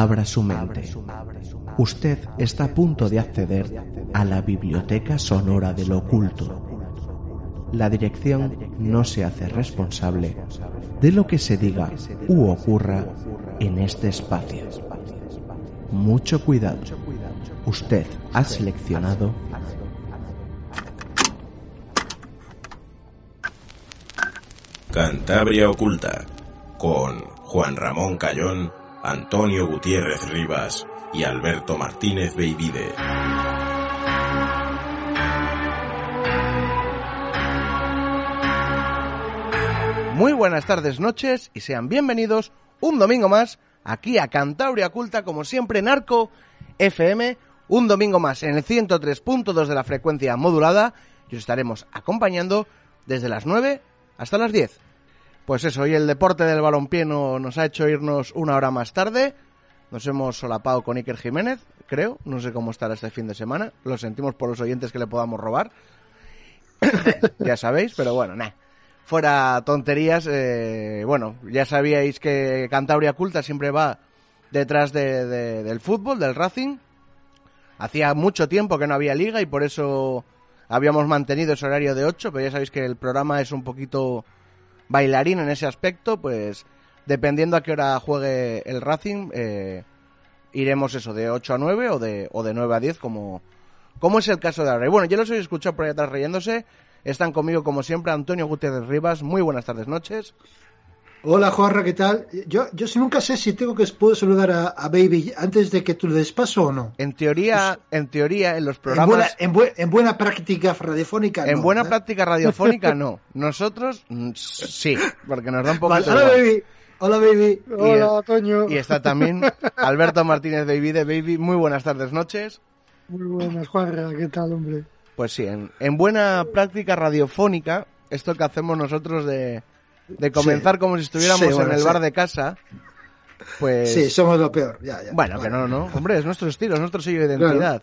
abra su mente. Usted está a punto de acceder a la biblioteca sonora del oculto. La dirección no se hace responsable de lo que se diga u ocurra en este espacio. Mucho cuidado. Usted ha seleccionado Cantabria Oculta con Juan Ramón Cayón, Antonio Gutiérrez Rivas y Alberto Martínez Beivide. Muy buenas tardes, noches y sean bienvenidos un domingo más aquí a Cantabria Oculta, como siempre en Arco FM, un domingo más en el 103.2 de la frecuencia modulada y os estaremos acompañando desde las 9 hasta las 10. Pues eso, hoy el deporte del balompié no- nos ha hecho irnos una hora más tarde. Nos hemos solapado con Iker Jiménez, creo. No sé cómo estará este fin de semana. Lo sentimos por los oyentes que le podamos robar. ya sabéis, pero bueno, nada. Fuera tonterías, eh, bueno, ya sabíais que Cantabria Culta siempre va detrás de- de- del fútbol, del Racing. Hacía mucho tiempo que no había liga y por eso habíamos mantenido ese horario de 8, pero ya sabéis que el programa es un poquito bailarín en ese aspecto, pues dependiendo a qué hora juegue el Racing, eh, iremos eso, de 8 a 9 o de, o de 9 a 10, como, como es el caso de ahora. Y bueno, ya los he escuchado por ahí atrás riéndose. Están conmigo, como siempre, Antonio Gutiérrez Rivas. Muy buenas tardes, noches. Hola Juanra, ¿qué tal? Yo, yo nunca sé si tengo que puedo saludar a, a Baby antes de que tú le des paso o no. En teoría, en teoría, en los En buena, programas, en, bue- en buena práctica radiofónica. en no, buena ¿eh? práctica radiofónica, no. Nosotros, mm, sí, porque nos da un poco Vale, hola Baby. Hola Baby. Hola, Toño. Y está también Alberto Martínez Baby de Baby. Muy buenas tardes, noches. Muy buenas, Juanra, ¿qué tal, hombre? Pues sí, en, en buena práctica radiofónica, esto que hacemos nosotros de, de comenzar Sí. como si estuviéramos Sí, bueno, en el sí. bar de casa, pues... Sí, somos lo peor. Ya, ya. Bueno, que no, no. Hombre, es nuestro estilo, es nuestro sello de identidad.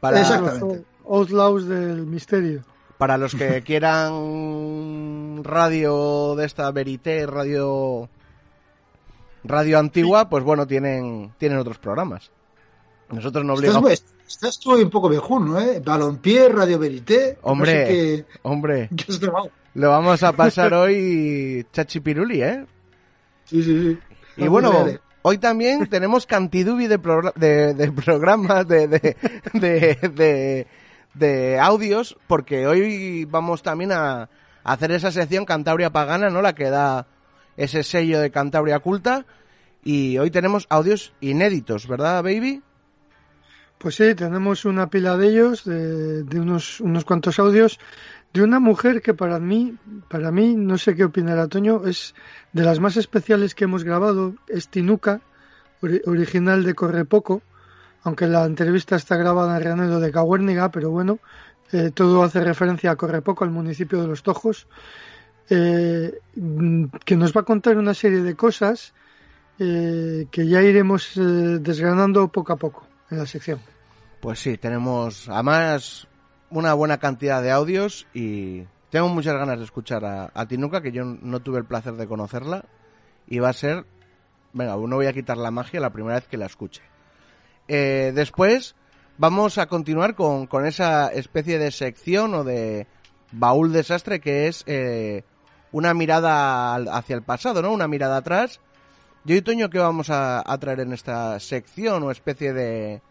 Para, Exactamente. Los Outlaws del misterio. para los que quieran radio de esta Verité, radio radio antigua, pues bueno, tienen tienen otros programas. Nosotros no Estás, obligamos... muy- estás tú un poco viejuno, ¿eh? Balompié, Radio Verité. no Hombre, sé qué- hombre, qué tomado. Lo vamos a pasar hoy chachipiruli, ¿eh? Sí, sí, sí. Y bueno, dale. hoy también tenemos cantidubi de, de, de programas, de, de, de, audios, porque hoy vamos también a, a hacer esa sección Cantabria Pagana, ¿no? La que da ese sello de Cantabria Culta. Y hoy tenemos audios inéditos, ¿verdad, baby? Pues sí, tenemos una pila de ellos, de, de unos, unos cuantos audios, de una mujer que para mí, para mí, no sé qué opinará Toño, es de las más especiales que hemos grabado, es Tinuca, ori- original de Correpoco, aunque la entrevista está grabada en Renedo de Cahuérniga, pero bueno, eh, todo hace referencia a Correpoco, al municipio de Los Tojos, eh, que nos va a contar una serie de cosas eh, que ya iremos desgranando poco a poco en la sección. Pues sí, tenemos además una buena cantidad de audios y tengo muchas ganas de escuchar a, a Tinuca, que yo no tuve el placer de conocerla. Y va a ser, venga, no voy a quitar la magia la primera vez que la escuche. Eh, después vamos a continuar con, con esa especie de sección o de baúl desastre que es eh, una mirada hacia el pasado, ¿no? Una mirada atrás. Yo y Toño, ¿qué vamos a, a traer en esta sección o especie de...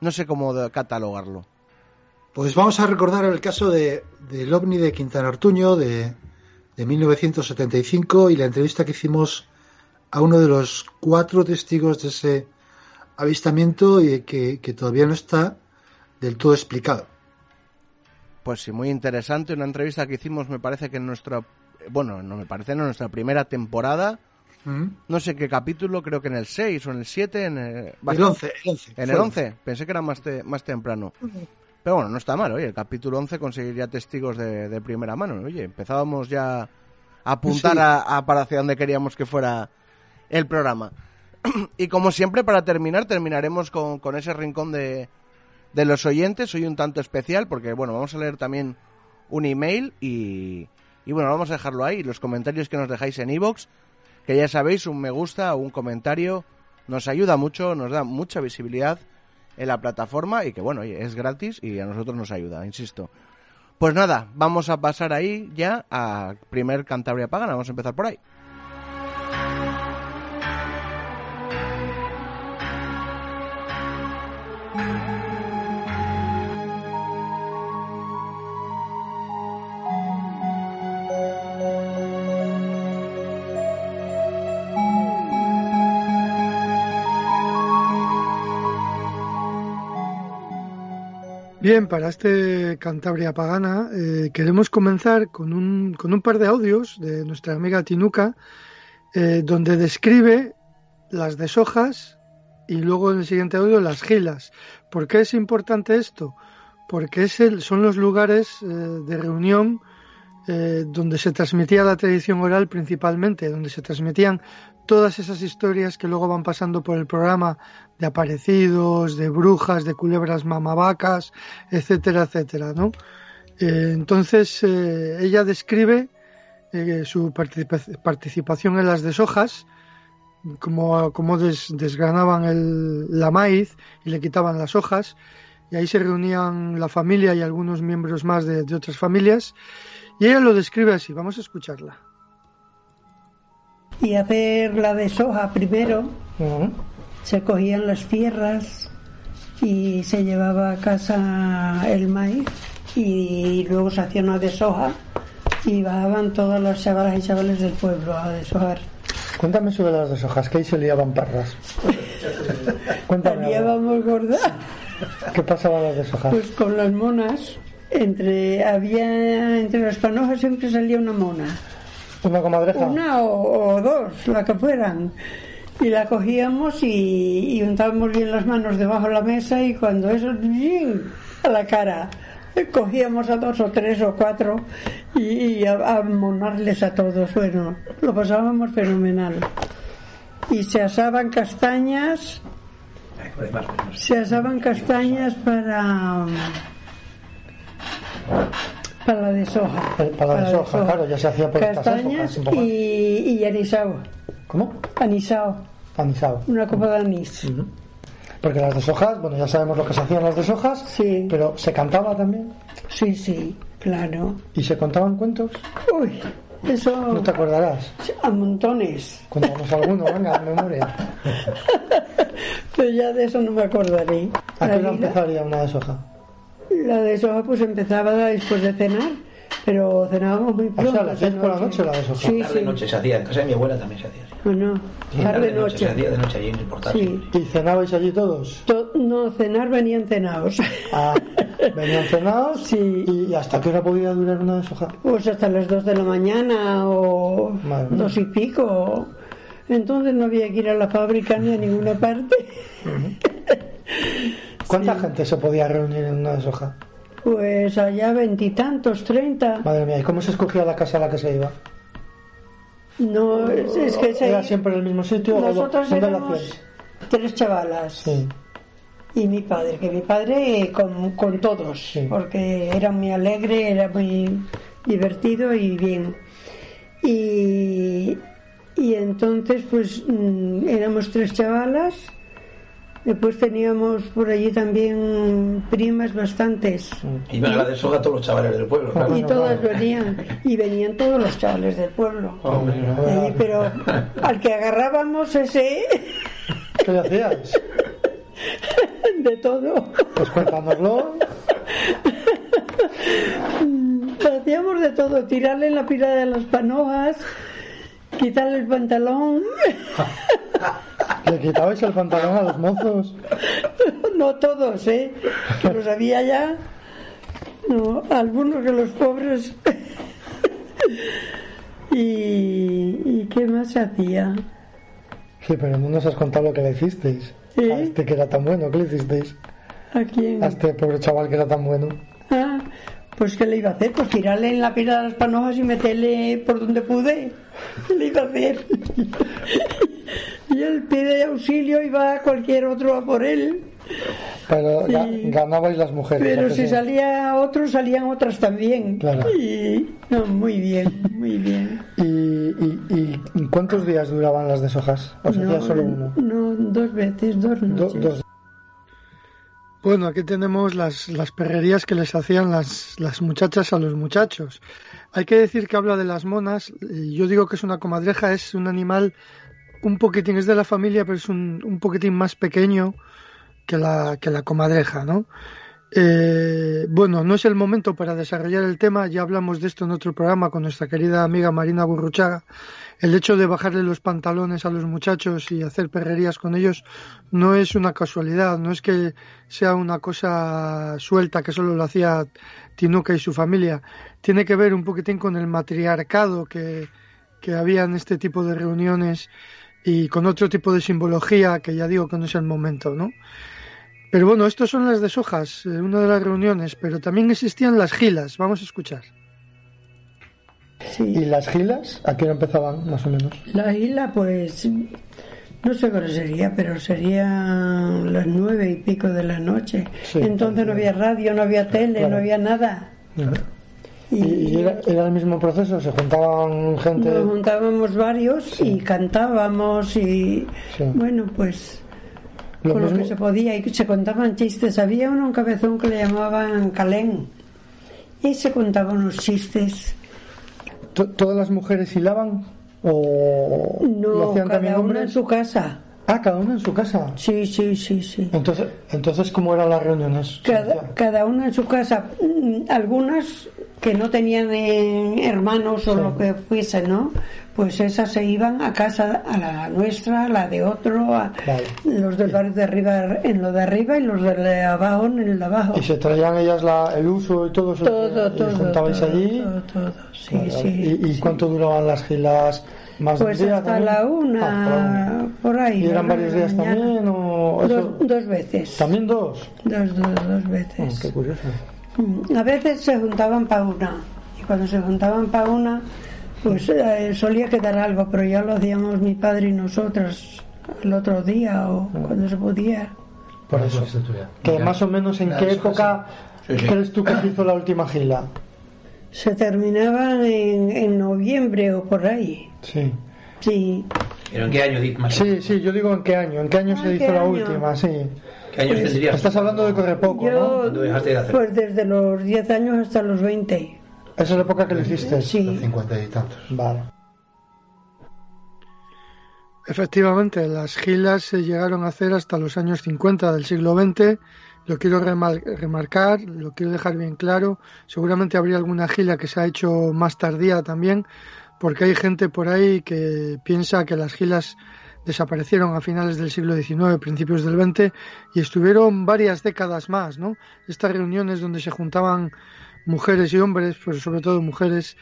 No sé cómo catalogarlo. Pues vamos a recordar el caso de, del ovni de Quintana Ortuño de, de 1975 y la entrevista que hicimos a uno de los cuatro testigos de ese avistamiento y que, que todavía no está del todo explicado. Pues sí, muy interesante. Una entrevista que hicimos, me parece que en nuestra... Bueno, no me parece, en nuestra primera temporada. ¿Mm? No sé qué capítulo, creo que en el 6 o en el 7. En el, El 11, el 11. En el 11. Pensé que era más, te- más temprano. Pero bueno, no está mal, oye. El capítulo 11 conseguiría testigos de, de primera mano. Oye, empezábamos ya a apuntar Sí. a, a para hacia donde queríamos que fuera el programa. y como siempre, para terminar, terminaremos con, con ese rincón de, de los oyentes. Hoy un tanto especial porque, bueno, vamos a leer también un email y, y bueno, vamos a dejarlo ahí. Los comentarios que nos dejáis en iVoox, que ya sabéis, un me gusta o un comentario nos ayuda mucho, nos da mucha visibilidad en la plataforma y que bueno, es gratis y a nosotros nos ayuda, insisto. Pues nada, vamos a pasar ahí ya a primer Cantabria Pagana, vamos a empezar por ahí. Bien, para este Cantabria Pagana eh, queremos comenzar con un, con un par de audios de nuestra amiga Tinuca, eh, donde describe las deshojas y luego en el siguiente audio las gilas. ¿Por qué es importante esto? Porque es el, son los lugares eh, de reunión donde se transmitía la tradición oral principalmente, donde se transmitían todas esas historias que luego van pasando por el programa de aparecidos, de brujas, de culebras mamavacas, etcétera, etcétera. Eh, entonces eh, ella describe eh, su participación en las deshojas, como, como desgranaban el, la maíz y le quitaban las hojas, y ahí se reunían la familia y algunos miembros más de, otras familias, y ella lo describe así, vamos a escucharla. Y hacer la deshoja primero se cogían las tierras y se llevaba a casa el maíz y luego se hacía una deshoja y bajaban todas las chavalas y chavales del pueblo a deshojar. Cuéntame sobre las deshojas, que ahí se liaban parras. Cuéntame. Liábamos gorda. ¿Qué pasaba las deshojas? Pues con las monas, entre había entre las panojas siempre salía una mona. ¿Una comadreja? Una o, o dos, la que fueran. Y la cogíamos y, y, untábamos bien las manos debajo de la mesa y cuando eso a la cara cogíamos a dos o tres o cuatro y, a, monarles a todos. Bueno lo pasábamos fenomenal. Y se asaban castañas se asaban castañas para para la deshoja para la deshoja, claro ya se hacía por castañas y, y anisao ¿Cómo? Anisao. Anisao. Una copa de anís. Porque las deshojas, bueno, ya sabemos lo que se hacían las deshojas, sí. pero ¿se cantaba también? Sí, sí, claro. ¿Y se contaban cuentos? Uy, eso... ¿No te acordarás? A montones. Cuéntanos alguno, venga, memoria. pero ya de eso no me acordaré. ¿A qué hora empezaría una deshoja? La deshoja pues empezaba después de cenar pero cenábamos muy pronto. O sea, ¿la hacías por la noche la de Sí, tarde sí. noche se hacía, en casa de mi abuela también se hacía. Bueno, tarde, noche. Se hacía de noche allí en el. Sí. ¿Y cenabais allí todos? no, cenar venían cenados. Ah, venían cenados. Sí. ¿Y hasta qué hora podía durar una deshoja? Pues hasta las dos de la mañana o dos y pico. Entonces no había que ir a la fábrica ni a ninguna parte. ¿Cuánta gente se podía reunir en una deshoja? Pues allá veintitantos, treinta. Madre mía, ¿y cómo se escogía la casa a la que se iba? No, es, que se... ¿Era siempre en el mismo sitio? Nosotros ¿Dónde éramos tres chavalas. Sí. Y mi padre, que mi padre con, con todos, porque era muy alegre, era muy divertido y bien. Y, y entonces, pues mm, éramos tres chavalas Después teníamos por allí también primas bastantes. Iban a la deshoja todos los chavales del pueblo. Y todas venían, y venían todos los chavales del pueblo. pero al que agarrábamos ese... ¿Qué le hacías? De todo. Pues cuéntanoslo. Hacíamos de todo, tirarle la pila de las panojas, quitarle el pantalón. ¿Le quitabais el pantalón a los mozos? No todos, ¿eh? Los había ya. No, algunos de los pobres. y, ¿Y qué más hacía? Sí, pero no nos has contado lo que le hicisteis. ¿Eh? A este que era tan bueno, ¿qué le hicisteis? ¿A quién? A este pobre chaval que era tan bueno. Pues ¿qué le iba a hacer? Pues tirarle en la pila de las panojas y meterle por donde pude. ¿Qué le iba a hacer? y él pide auxilio y va a cualquier otro a por él. Pero Sí. ganabais las mujeres. ¿a Pero si sí? salía otro, salían otras también. Claro. Y no, muy bien, muy bien. ¿Y, y, y cuántos días duraban las deshojas? ¿O hacía solo uno? No, dos veces, dos Do- noches. dos. Bueno, aquí tenemos las, las perrerías que les hacían las, las muchachas a los muchachos. Hay que decir que habla de las monas, yo digo que es una comadreja, es un animal un poquitín, es de la familia, pero es un, un poquitín más pequeño que la, que la comadreja, ¿no? Eh, bueno, no es el momento para desarrollar el tema, ya hablamos de esto en otro programa con nuestra querida amiga Marina Burruchaga. El hecho de bajarle los pantalones a los muchachos y hacer perrerías con ellos no es una casualidad, no es que sea una cosa suelta que solo lo hacía Tinuca y su familia. Tiene que ver un poquitín con el matriarcado que, que había en este tipo de reuniones y con otro tipo de simbología que ya digo que no es el momento, ¿no? Pero bueno, estos son las deshojas, eh, una de las reuniones, pero también existían las gilas, vamos a escuchar. Sí. ¿Y las gilas? ¿A qué hora empezaban, más o menos? La isla, pues, no sé cuál sería, pero sería las nueve y pico de la noche. Sí, Entonces no había radio, no había tele, Claro. no había nada. ¿Y, y era, era el mismo proceso? ¿Se juntaban gente? Nos juntábamos varios y cantábamos y, Sí. bueno, pues, con lo que se podía. Y se contaban chistes. Había uno, un cabezón que le llamaban Calén. Y se contaban unos chistes. ¿To- ¿Todas las mujeres hilaban? ¿O lo No, hacían también una en su casa. Ah, cada uno en su casa. Sí, sí, sí, sí. Entonces, entonces ¿cómo eran las reuniones? Cada, cada una en su casa. Mm, Algunas que no tenían eh, hermanos o Sí. lo que fuese, ¿no? Pues esas se iban a casa, a la nuestra, a la de otro, a Vale. los del barrio de arriba en lo de arriba y los de abajo en el de abajo. ¿Y se traían ellas la- el uso y todo eso? Todo, ¿Y todo. juntabais todo, allí? Todo, todo. Sí, Vale, sí. ¿Y, y sí. cuánto duraban las gilas? ¿Más Pues día hasta también? la Ah, una, una. por ahí. ¿Y eran varios días mañana. también? O eso- Dos, dos veces. ¿También dos? Dos, dos, dos Ah, veces. qué curioso. Mm, A veces se juntaban para una y cuando se juntaban para una pues eh, solía quedar algo, pero ya lo hacíamos mi padre y nosotras el otro día o Ah. cuando se podía. Por eso. Que más o menos en qué época Sí, sí. crees tú que se hizo la última gila? Se terminaban en, en noviembre o por ahí. Sí. Sí, ¿Pero en qué año? Más Sí, sí, yo digo en qué año. ¿En qué año Ah, se ¿qué hizo la última? Sí. ¿Qué años tendrías? Estás hablando de corre poco, ¿no? yo ¿Cuándo dejaste de hacer? pues desde los 10 años hasta los 20. Esa es la época que lo hiciste. Sí, cincuenta y tantos. Vale. Efectivamente, las gilas se llegaron a hacer hasta los años 50 del siglo XX. Lo quiero remarcar, lo quiero dejar bien claro. Seguramente habría alguna gila que se ha hecho más tardía también, porque hay gente por ahí que piensa que las gilas desaparecieron a finales del siglo XIX, principios del XX, y estuvieron varias décadas más, ¿no? Estas reuniones donde se juntaban mujeres y hombres, pero sobre todo mujeres,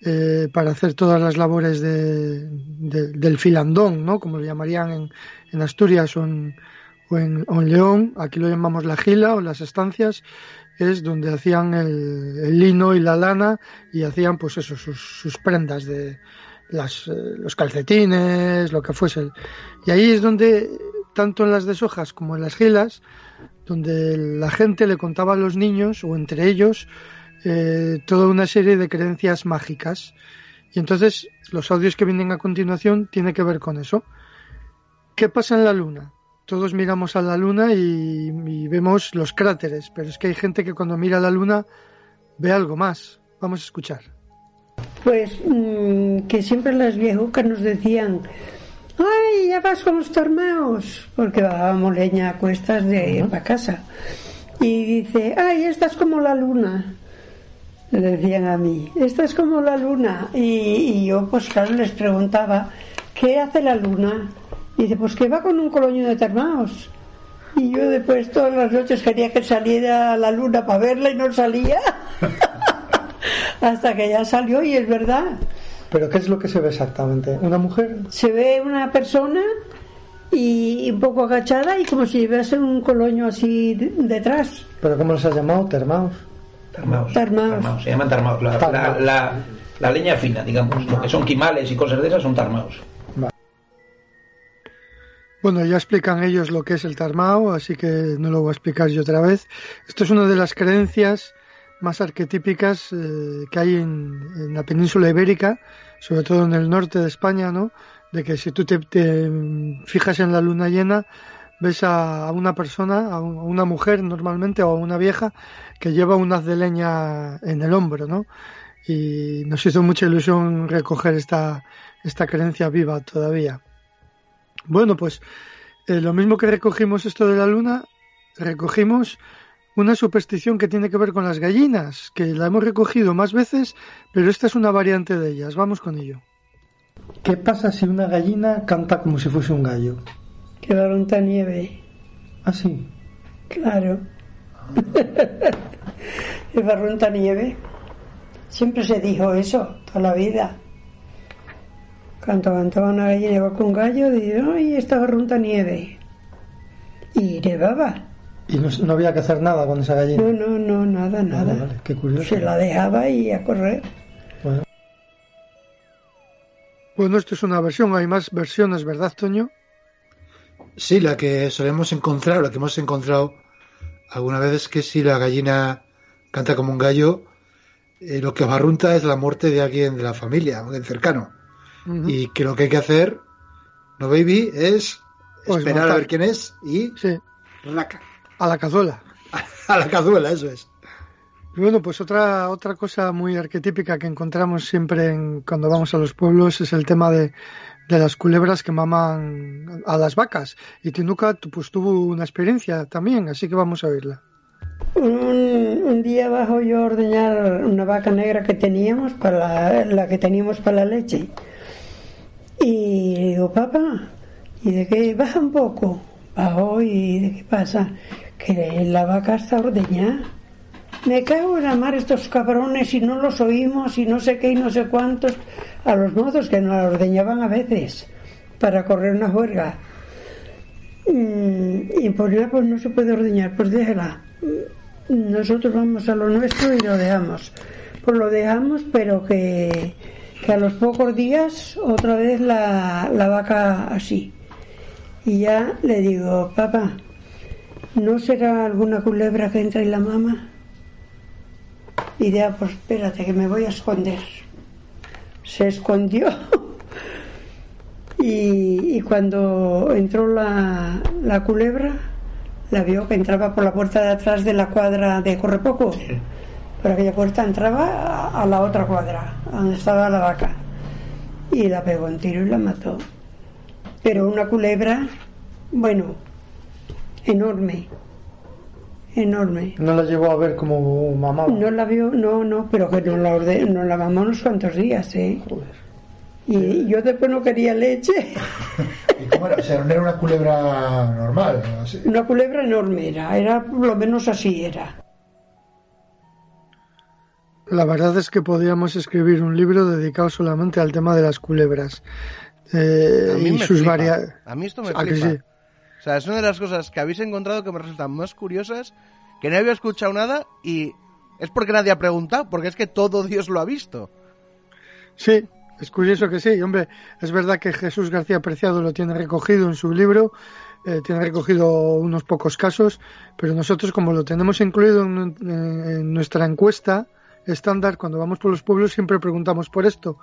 eh, para hacer todas las labores de, de- del filandón, ¿no? Como lo llamarían en, en Asturias o en, o, en, León, aquí lo llamamos la gila o las estancias, es donde hacían el, lino y la lana y hacían pues eso, sus, sus prendas de eh, los calcetines, lo que fuese. Y ahí es donde, tanto en las deshojas como en las gilas, donde la gente le contaba a los niños o entre ellos eh, toda una serie de creencias mágicas. Y entonces los audios que vienen a continuación tienen que ver con eso. ¿Qué pasa en la Luna? Todos miramos a la Luna y, y vemos los cráteres, pero es que hay gente que cuando mira a la Luna ve algo más. Vamos a escuchar. pues mm, que siempre las viejucas nos decían, ay, ya vas con los torneos, porque bajábamos leña a cuestas de para casa. Y dice, ay, esta es como la luna. Le decían a mí, esta es como la luna. Y, y yo, pues claro, les preguntaba, ¿qué hace la luna? Y dice, pues que va con un coloño de termaos. Y yo después todas las noches quería que saliera la luna para verla y no salía. Hasta que ya salió y es verdad. Pero ¿qué es lo que se ve exactamente? ¿Una mujer? Se ve una persona y un poco agachada y como si llevase un coloño así de- detrás. ¿Pero cómo les has llamado? ¿Termaos? Tarmaos. Tarmaos. Tarmaos, Se llaman tarmaos. La, la, la- la leña fina, digamos. Lo que son quimales y cosas de esas son tarmaos. Bueno, ya explican ellos lo que es el tarmao, así que no lo voy a explicar yo otra vez. Esto es una de las creencias más arquetípicas eh, que hay en, la península ibérica, sobre todo en el norte de España, ¿no? De que si tú te, te fijas en la luna llena, ves a, una persona, a, una mujer normalmente o a una vieja que lleva un haz de leña en el hombro, ¿no? Y nos hizo mucha ilusión recoger esta, esta creencia viva todavía. Bueno, pues eh, lo mismo que recogimos esto de la luna, recogimos una superstición que tiene que ver con las gallinas, que la hemos recogido más veces, pero esta es una variante de ellas. Vamos con ello. ¿Qué pasa si una gallina canta como si fuese un gallo? Que barrunta nieve. ¿Ah, sí? Claro. que barrunta nieve. Siempre se dijo eso, toda la vida. Cuando cantaba una gallina con un gallo, digo, ¡ay, esta barrunta nieve! Y nevaba. ¿Y no, no, había que hacer nada con esa gallina? No, no, no, nada, nada. Vale, vale. Qué curioso. Se la dejaba y a correr. Bueno. bueno, esto es una versión, hay más versiones, ¿verdad, Toño? Sí, la que solemos encontrar, la que hemos encontrado alguna vez es que si la gallina canta como un gallo, eh, lo que barrunta es la muerte de alguien de la familia, alguien cercano. Uh -huh. Y que lo que hay que hacer, no baby, es Pues esperar matar. a ver quién es y Sí, raca. a la cazuela. A la cazuela, eso es. Y bueno, pues otra, otra cosa muy arquetípica que encontramos siempre en, cuando vamos a los pueblos es el tema de, de las culebras que maman a las vacas. Y Tinuca pues, tuvo una experiencia también, así que vamos a oírla. Un, un, día bajo yo a ordeñar una vaca negra que teníamos para la, la, que teníamos para la leche. Y digo, papá, ¿y de qué baja un poco? Bajo y ¿de qué pasa? Que la vaca está ordeñada. Me cago en la mar estos cabrones y no los oímos y no sé qué y no sé cuántos a los mozos que nos la ordeñaban a veces para correr una juerga. Y por ya pues no se puede ordeñar, pues déjela nosotros vamos a lo nuestro y lo dejamos. Pues lo dejamos, pero que, que a los pocos días otra vez la, la, vaca así. Y ya le digo, papá, ¿no será alguna culebra que entra en la mama? Y ya, pues espérate, que me voy a esconder. Se escondió. y, y, cuando entró la, la culebra, la vio que entraba por la puerta de atrás de la cuadra de Correpoco. Por aquella puerta entraba a, la otra cuadra, donde estaba la vaca. Y la pegó un tiro y la mató. Pero una culebra, bueno, enorme. Enorme. ¿No la llevó a ver como mamá? No la vio, no, no, pero que nos la, orde, nos la mamó unos cuantos días, ¿eh? Joder. Y yo después no quería leche. ¿Y cómo era? O sea, no era una culebra normal. ¿no? Una culebra enorme era, era por lo menos así era. La verdad es que podríamos escribir un libro dedicado solamente al tema de las culebras. Eh, a mí y sus varias. A mí esto me ¿A que flipa. sí? O sea, es una de las cosas que habéis encontrado que me resultan más curiosas, que no había escuchado nada y es porque nadie ha preguntado, porque es que todo Dios lo ha visto. Sí, es curioso que sí, hombre, es verdad que Jesús García Preciado lo tiene recogido en su libro, eh, tiene recogido unos pocos casos, pero nosotros como lo tenemos incluido en, en, nuestra encuesta estándar, cuando vamos por los pueblos siempre preguntamos por esto.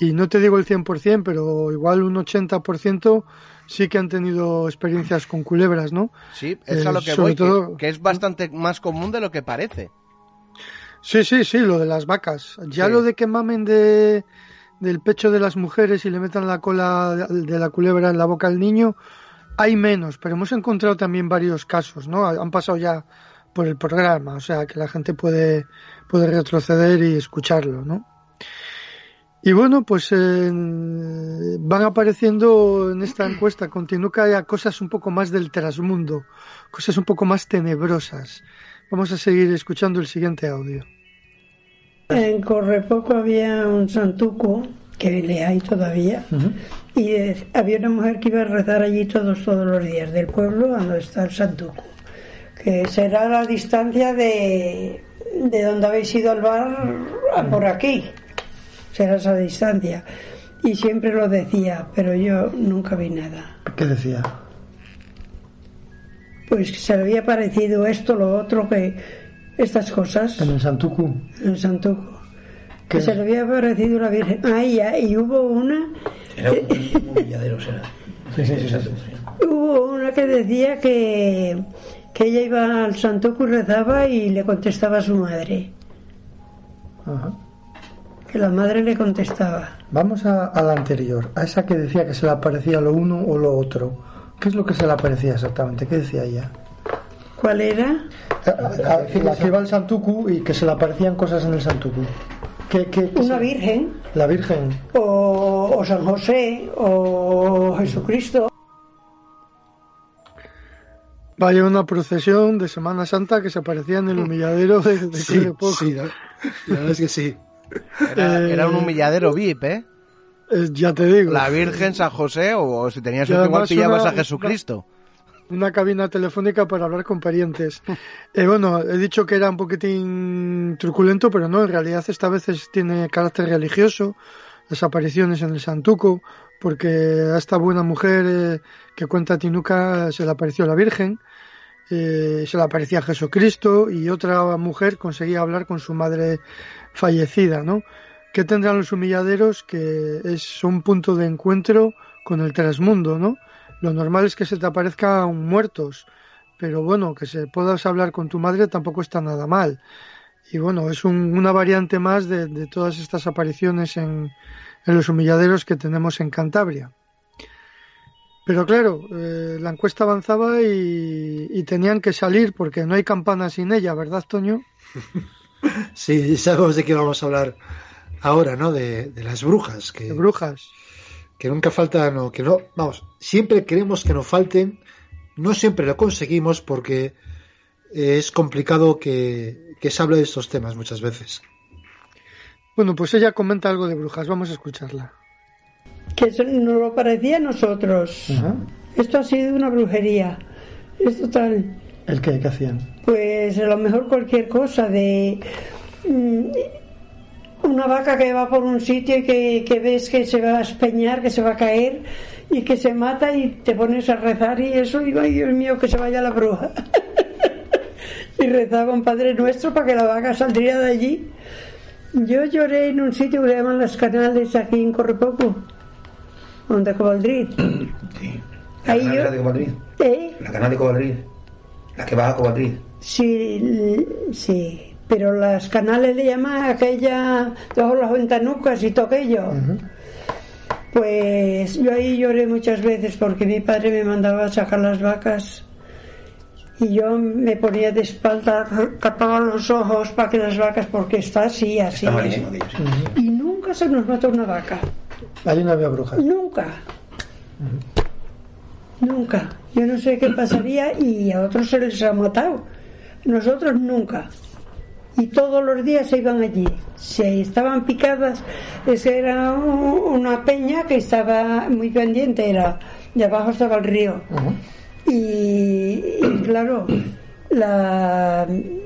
Y no te digo el 100%, pero igual un 80% sí que han tenido experiencias con culebras, ¿no? Sí, es a lo que Eh, voy, todo- que, que es bastante más común de lo que parece. Sí, sí, sí, lo de las vacas. Ya Sí. lo de que mamen de, del pecho de las mujeres y le metan la cola de de la culebra en la boca al niño, hay menos, pero hemos encontrado también varios casos, ¿no? Han pasado ya por el programa, o sea que la gente puede, puede retroceder y escucharlo, ¿no? Y bueno, pues eh, van apareciendo en esta encuesta continúa que haya cosas un poco más del trasmundo, cosas un poco más tenebrosas. Vamos a seguir escuchando el siguiente audio. En Correpoco había un santuco, que le hay todavía, y eh, había una mujer que iba a rezar allí todos, todos los días, del pueblo a donde está el santuco, que será la distancia de, de donde habéis ido al bar a por aquí, será esa distancia. Y siempre lo decía, pero yo nunca vi nada. ¿Qué decía? pues que se le había parecido esto, lo otro, que estas cosas En el Santucu. en el Santuco. ¿Qué? Que se le había parecido la Virgen. Ah, y, y hubo una, Era un, un humilladero, será. Sí, sí, sí, sí. hubo una que decía que, que ella iba al Santuco y rezaba y le contestaba a su madre. Ajá. Que la madre le contestaba. Vamos a, a la anterior, a esa que decía que se le aparecía lo uno o lo otro. ¿Qué es lo que se le aparecía exactamente? ¿Qué decía ella? ¿Cuál era? A- a- La que iba al Santucu y que se le aparecían cosas en el Santucu. ¿Qué, qué- qué Una Virgen, La Virgen. o, o San José, o Jesucristo. Vaya una procesión de Semana Santa que se aparecía en el humilladero de, de Sí, la, la verdad es que sí. Era, Eh, era un humilladero VIP, ¿eh? Eh, ya te digo. La Virgen, San José, o si tenías suerte igual pillabas una- a Jesucristo. Una cabina telefónica para hablar con parientes. Eh, bueno, he dicho que era un poquitín truculento, pero no, en realidad esta vez tiene carácter religioso, las apariciones en el Santuco, porque a esta buena mujer eh, que cuenta Tinuca se le apareció la Virgen, eh, se le aparecía Jesucristo y otra mujer conseguía hablar con su madre fallecida, ¿no? ¿Qué tendrán los humilladeros? Que es un punto de encuentro con el trasmundo, ¿no? Lo normal es que se te aparezcan muertos, pero bueno, que se puedas hablar con tu madre tampoco está nada mal. Y bueno, es un- una variante más de, de todas estas apariciones en, en los humilladeros que tenemos en Cantabria. Pero claro, eh, la encuesta avanzaba y, y tenían que salir porque no hay campana sin ella, ¿verdad, Toño? Sí, sabemos de qué vamos a hablar ahora, ¿no? De, de las brujas, que, De brujas. que nunca faltan o que no, vamos, siempre queremos que nos falten, no siempre lo conseguimos porque es complicado que, que se hable de estos temas muchas veces. Bueno, pues ella comenta algo de brujas, vamos a escucharla. Que eso nos lo parecía a nosotros. Ajá. Esto ha sido una brujería. Esto tal. ¿El qué? ¿Qué hacían? Pues a lo mejor cualquier cosa de mm, una vaca que va por un sitio y que, que ves que se va a espeñar, que se va a caer y que se mata y te pones a rezar y eso, y ay Dios mío, que se vaya la bruja. y rezaba un Padre Nuestro para que la vaca saldría de allí. Yo lloré en un sitio que se llaman Las Canales aquí en Correpoco, donde Cobaldrid. Sí. La Ahí canal yo- de Covadrid. ¿Eh? La canal de Covadrid. La que va a Covadrid. Sí, sí, pero las canales le llaman aquella, todas las ventanucas y todo aquello. Pues yo ahí lloré muchas veces porque mi padre me mandaba a sacar las vacas y yo me ponía de espalda, tapaba los ojos para que las vacas, porque está así, así. Está malísimo aquello, sí. Y nunca se nos mata una vaca, Allí no había brujas. nunca. Nunca. Yo no sé qué pasaría y a otros se les ha matado. Nosotros nunca. Y todos los días se iban allí. Se estaban picadas. Esa era un- una peña que estaba muy pendiente. Era, de abajo estaba el río. Y, y claro, la. Ay,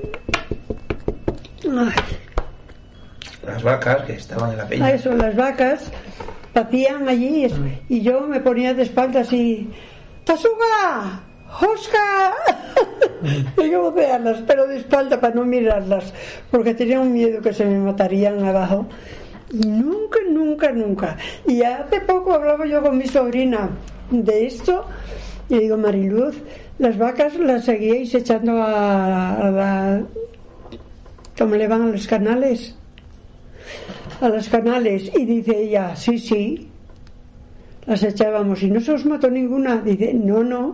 Las vacas que estaban en la peña. eso, las vacas hacían allí es- y yo me ponía de espaldas y ¡Tasuga! ¡Oscar! y yo verlas, pero de espalda para no mirarlas, porque tenía un miedo que se me matarían abajo. Y nunca, nunca, nunca. Y hace poco hablaba yo con mi sobrina de esto y digo, Mariluz, las vacas las seguíais echando a, la... ¿Cómo le van a los canales? a los canales y dice ella, sí, sí, las echábamos y no se os mató ninguna. Dice, no, no.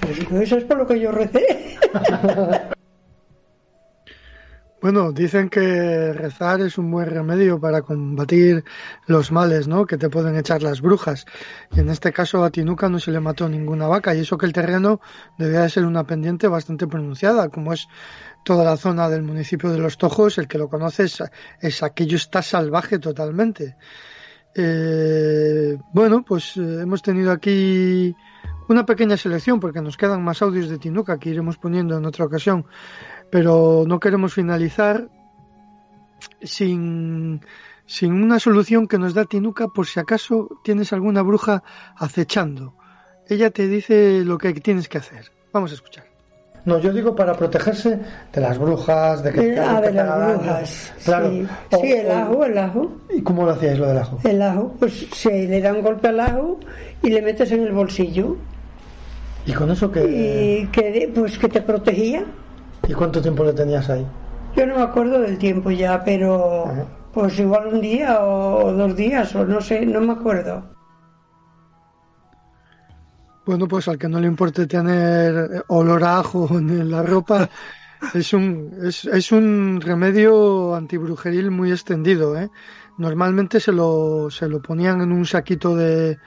Pero digo, eso es por lo que yo recé. Bueno, dicen que rezar es un buen remedio para combatir los males, ¿no? Que te pueden echar las brujas. Y en este caso a Tinuca no se le mató ninguna vaca y eso que el terreno debía de ser una pendiente bastante pronunciada, como es toda la zona del municipio de Los Tojos, el que lo conoce es, es aquello está salvaje totalmente. Eh, bueno, pues eh, hemos tenido aquí una pequeña selección porque nos quedan más audios de Tinuca que iremos poniendo en otra ocasión pero no queremos finalizar sin, sin una solución que nos da Tinuca por si acaso tienes alguna bruja acechando. Ella te dice lo que tienes que hacer. Vamos a escuchar. No, yo digo para protegerse de las brujas, de que... Eh, ah, que de las daño. brujas. Claro. Sí, O- Sí, el o- ajo, el ajo. ¿Y cómo lo hacíais lo del ajo? El ajo, pues se le da un golpe al ajo y le metes en el bolsillo. ¿Y con eso qué? Y que, pues que te protegía. ¿Y cuánto tiempo le tenías ahí? Yo no me acuerdo del tiempo ya, pero Ajá. pues igual un día o, dos días o no sé, no me acuerdo. Bueno, pues al que no le importe tener olor a ajo en la ropa, es un, es, es un remedio antibrujeril muy extendido. ¿eh? Normalmente se lo, se lo ponían en un saquito de,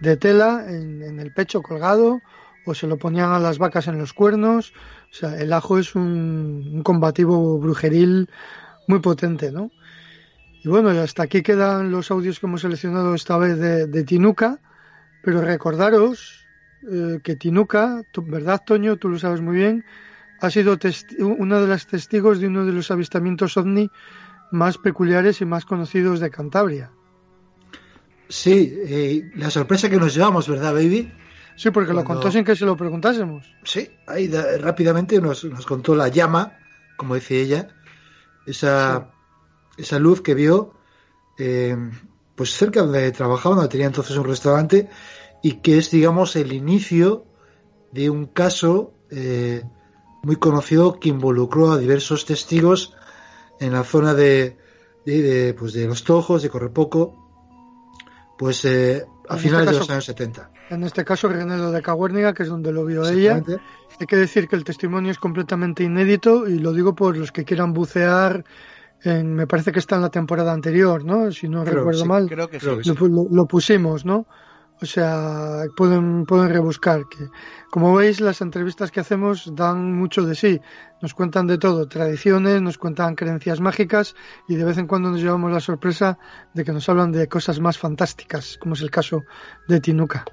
de tela en, en el pecho colgado o se lo ponían a las vacas en los cuernos. O sea, el ajo es un, combativo brujeril muy potente, ¿no? Y bueno, hasta aquí quedan los audios que hemos seleccionado esta vez de, Tinuca, pero recordaros eh, que Tinuca, ¿verdad, Toño? Tú lo sabes muy bien, ha sido una de las testigos de uno de los avistamientos ovni más peculiares y más conocidos de Cantabria. Sí, eh, la sorpresa que nos llevamos, ¿verdad, baby? Sí, porque lo Cuando- contó sin que se lo preguntásemos. Sí, ahí da- rápidamente nos, nos contó la llama, como decía ella, esa, esa luz que vio eh, pues cerca donde trabajaba, donde tenía entonces un restaurante, y que es, digamos, el inicio de un caso eh, muy conocido que involucró a diversos testigos en la zona de, de, de, pues de Los Tojos, de Correpoco, pues eh, a este finales de los años 70. En este caso, Renedo de Caguérniga, que es donde lo vio ella. Hay que decir que el testimonio es completamente inédito y lo digo por los que quieran bucear. En, me parece que está en la temporada anterior, ¿no? Si no Creo recuerdo sí, mal. Creo que sí. lo, lo- lo pusimos, ¿no? O sea, pueden, pueden rebuscar. Que, como veis, las entrevistas que hacemos dan mucho de sí. Nos cuentan de todo, tradiciones, nos cuentan creencias mágicas y de vez en cuando nos llevamos la sorpresa de que nos hablan de cosas más fantásticas, como es el caso de Tinuca.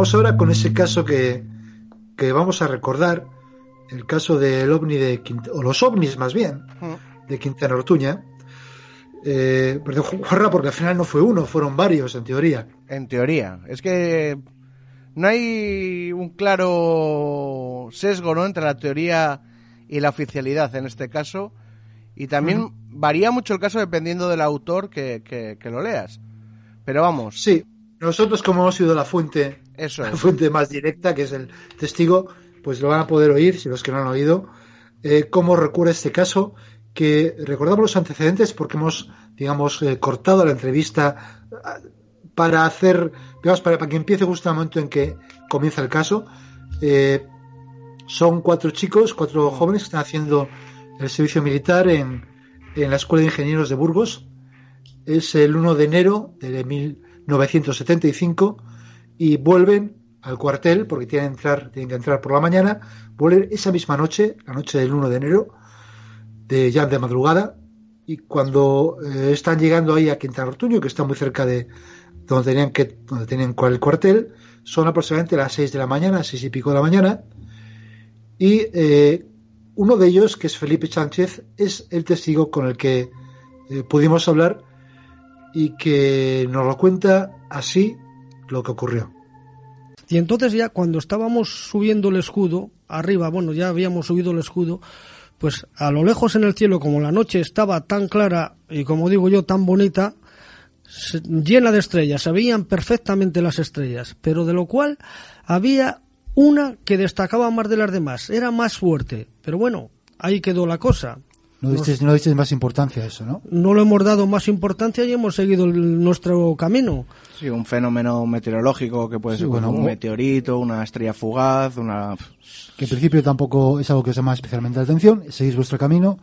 Vamos ahora con ese caso que, que vamos a recordar, el caso del ovni de Quint- o los ovnis más bien, Mm. de Quintana Ortuña. Eh, perdón, porque al final no fue uno, fueron varios en teoría. En teoría. Es que no hay un claro sesgo ¿no? entre la teoría y la oficialidad en este caso. Y también varía mucho el caso dependiendo del autor que, que- que lo leas. Pero vamos, Sí, nosotros como hemos sido la fuente, eso la fuente más directa, que es el testigo, pues lo van a poder oír, si los que no han oído, eh, cómo recurre este caso, que recordamos los antecedentes porque hemos, digamos, eh, cortado la entrevista ah, para hacer, digamos, para, para que empiece justo el momento en que comienza el caso. Eh, son cuatro chicos, cuatro jóvenes que están haciendo el servicio militar en, en la Escuela de Ingenieros de Burgos. Es el 1 de enero de 1975 y vuelven al cuartel porque tienen, que entrar, tienen que entrar por la mañana. Vuelven esa misma noche, la noche del 1 de enero, de ya de madrugada. Y cuando eh, están llegando ahí a Quintana Ortuño, que está muy cerca de donde tenían que donde tenían el cuartel, son aproximadamente las 6 de la mañana, 6 y pico de la mañana. Y eh, uno de ellos, que es Felipe Sánchez, es el testigo con el que eh, pudimos hablar y que nos lo cuenta así lo que ocurrió. Y entonces ya cuando estábamos subiendo el escudo, arriba, bueno, ya habíamos subido el escudo, pues a lo lejos en el cielo, como la noche estaba tan clara y como digo yo, tan bonita, llena de estrellas, se veían perfectamente las estrellas, pero de lo cual había una que destacaba más de las demás, era más fuerte. Pero bueno, ahí quedó la cosa. No disteis, no disteis más importancia a eso, ¿no? No le hemos dado más importancia y hemos seguido el- nuestro camino. Sí, un fenómeno meteorológico que puede Sí, ser bueno, un o- meteorito, una estrella fugaz, una... Que en principio tampoco es algo que os llama especialmente la atención, seguís vuestro camino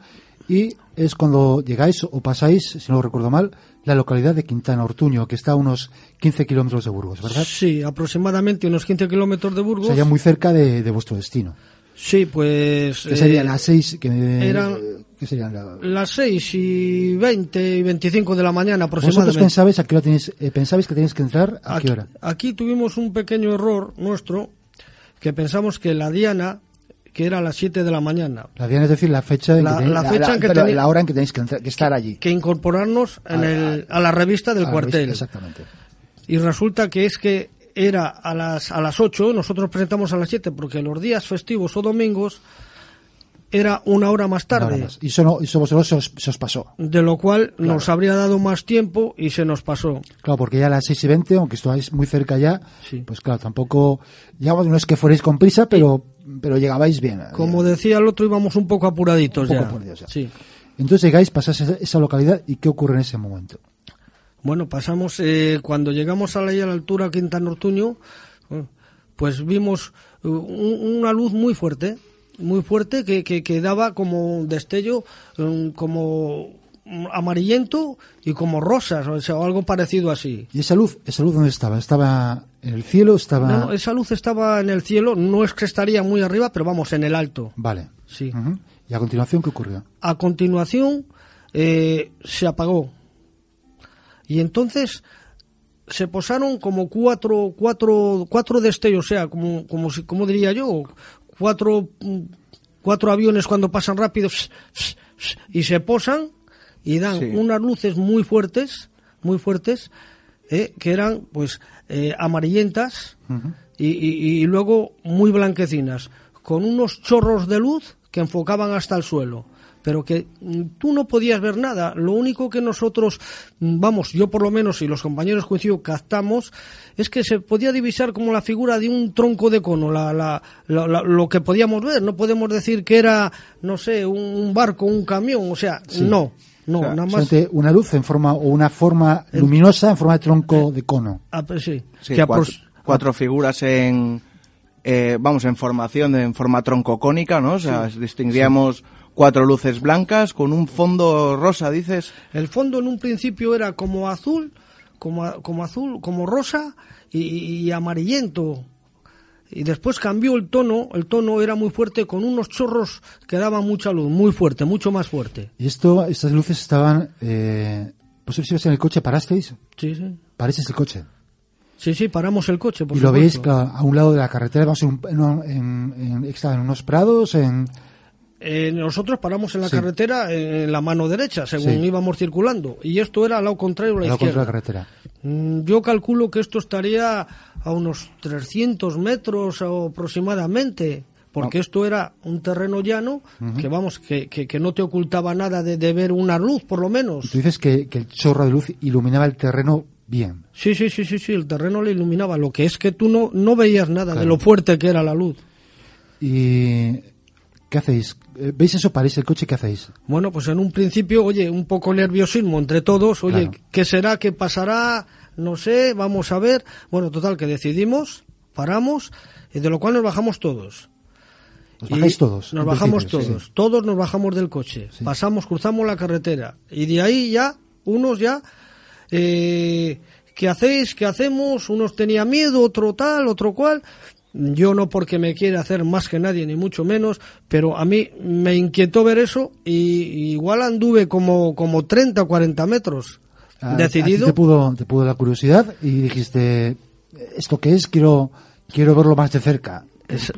y es cuando llegáis o pasáis, si no recuerdo mal, la localidad de Quintana Ortuño, que está a unos 15 kilómetros de Burgos, ¿verdad? Sí, aproximadamente unos 15 kilómetros de O Burgos. sea, ya muy cerca de, de vuestro destino. Sí, pues... Que eh, serían las 6, que, eran- que serían la- Las 6 y 20 y 25 de la mañana Vosotros aproximadamente. pensabais, a qué hora tenéis, eh, pensabais que tenéis que entrar, ¿a aquí, qué hora? aquí tuvimos un pequeño error nuestro, que pensamos que la Diana, que era a las 7 de la mañana, La Diana es decir, la fecha en La- que tenéis, la fecha en que tenéis- la hora en que tenéis que, entrar- que estar allí. que incorporarnos en A- el- a la revista del cuartel. Exactamente. Y resulta que es que era a las, a las 8, nosotros presentamos a las 7, porque los días festivos o domingos era una hora más tarde. más. Y eso, no, eso vosotros se os, se os pasó. De lo cual nos habría dado más tiempo y se nos pasó. Claro, porque ya a las 6 y 20, aunque estáis muy cerca ya, Sí. pues claro, tampoco, ya no es que fuerais con prisa, pero, pero llegabais bien. Como decía el otro, íbamos un poco apuraditos Un poco ya. apuraditos ya. Sí. Entonces llegáis, pasáis esa, localidad y ¿qué ocurre en ese momento? Bueno, pasamos, eh, cuando llegamos a la, a la altura Quintana Ortuño, eh, pues vimos eh, un- una luz muy fuerte, muy fuerte, que, que, que daba como un destello, mm, como amarillento y como rosas, o sea, algo parecido así. ¿Y esa luz, esa luz dónde estaba? ¿Estaba en el cielo? ¿Estaba...? No, esa luz estaba en el cielo, no es que estaría muy arriba, pero vamos, en el alto. Vale. Sí. ¿Y a continuación qué ocurrió? A continuación eh, se apagó. Y entonces se posaron como cuatro, cuatro, cuatro destellos, o sea, como, como, si, como diría yo, cuatro, mm, cuatro aviones cuando pasan rápido y se posan y dan Sí. unas luces muy fuertes, muy fuertes, eh, que eran pues eh, amarillentas y, y- y luego muy blanquecinas, con unos chorros de luz que enfocaban hasta el suelo. Pero que mm, tú no podías ver nada. Lo único que nosotros, mm, vamos, yo por lo menos y los compañeros coincido, captamos, es que se podía divisar como la figura de un tronco de cono, la, la- la- la- lo que podíamos ver. No podemos decir que era, no sé, un, un barco, un camión. O sea, no, no, O sea, nada más. Una luz en forma, o una forma luminosa en forma de tronco de cono. Ah, pues sí, Sí, que cuatro, cuatro figuras en, eh, vamos, en formación, en forma troncocónica, ¿no? O sea, distinguíamos cuatro luces blancas con un fondo rosa, dices. El fondo en un principio era como azul, como, a- como azul, como rosa y, y amarillento. Y después cambió el tono, el tono era muy fuerte con unos chorros que daban mucha luz, muy fuerte, mucho más fuerte. Y esto, estas luces estaban, eh, vosotros ibais en el coche, parasteis, Sí, sí. parasteis el coche. Sí, sí, paramos el coche, por y lo veis, claro, a un lado de la carretera, vamos en, un- en, en unos prados, en, Eh, nosotros paramos en la Sí. carretera en la mano derecha, según Sí. íbamos circulando. Y esto era al lado contrario a la al lado contra izquierda. la carretera. Mm, Yo calculo que esto estaría a unos 300 metros aproximadamente, porque esto era un terreno llano que vamos, que, que, que no te ocultaba nada de, de ver una luz, por lo menos. tú dices que, que el chorro de luz iluminaba el terreno bien. Sí, sí, sí, sí, sí, el terreno le iluminaba. Lo que es que tú no, no veías nada de Claro. lo fuerte que era la luz. ¿Y qué hacéis? Eh, ¿Veis eso? ¿Paráis el coche? ¿Qué hacéis? Bueno, pues en un principio, oye, un poco nerviosismo entre todos, oye, Claro. ¿qué será? ¿Qué pasará? No sé, vamos a ver. Bueno, total, que decidimos, paramos, y de lo cual nos bajamos todos. ¿Os Y bajáis todos? Nos bajamos? Sí, todos, sí. todos nos bajamos del coche, pasamos, cruzamos la carretera y de ahí ya, unos ya, eh, ¿qué hacéis? ¿Qué hacemos? Unos tenía miedo, otro tal, otro cual. Yo no porque me quiera hacer más que nadie, ni mucho menos, pero a mí me inquietó ver eso y y igual anduve como, como 30 o 40 metros. A- a ti decidido. te pudo, te pudo la curiosidad y dijiste, ¿esto qué es? Quiero, quiero verlo más de cerca. Es-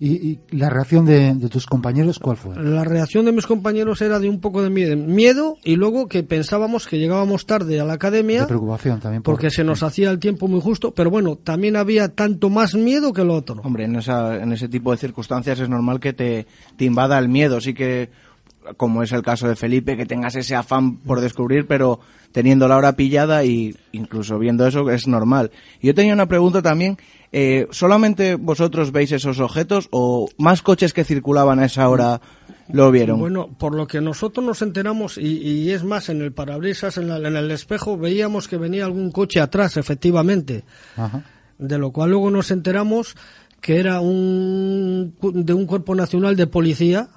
¿Y, y la reacción de, de tus compañeros cuál fue? La reacción de mis compañeros era de un poco de miedo, miedo y luego que pensábamos que llegábamos tarde a la academia De preocupación también. por- porque se nos hacía el tiempo muy justo, pero bueno, también había tanto más miedo que lo otro. Hombre, en, esa, en ese tipo de circunstancias es normal que te, te invada el miedo. Sí que, como es el caso de Felipe, que tengas ese afán por descubrir, pero teniendo la hora pillada y incluso viendo eso es normal. Y Yo tenía una pregunta también. Eh, ¿Solamente vosotros veis esos objetos o más coches que circulaban a esa hora lo vieron? Bueno, por lo que nosotros nos enteramos, y, y es más, en el parabrisas, en, la- en el espejo, veíamos que venía algún coche atrás, efectivamente. Ajá. De lo cual luego nos enteramos que era un, cu- de un cuerpo nacional de policía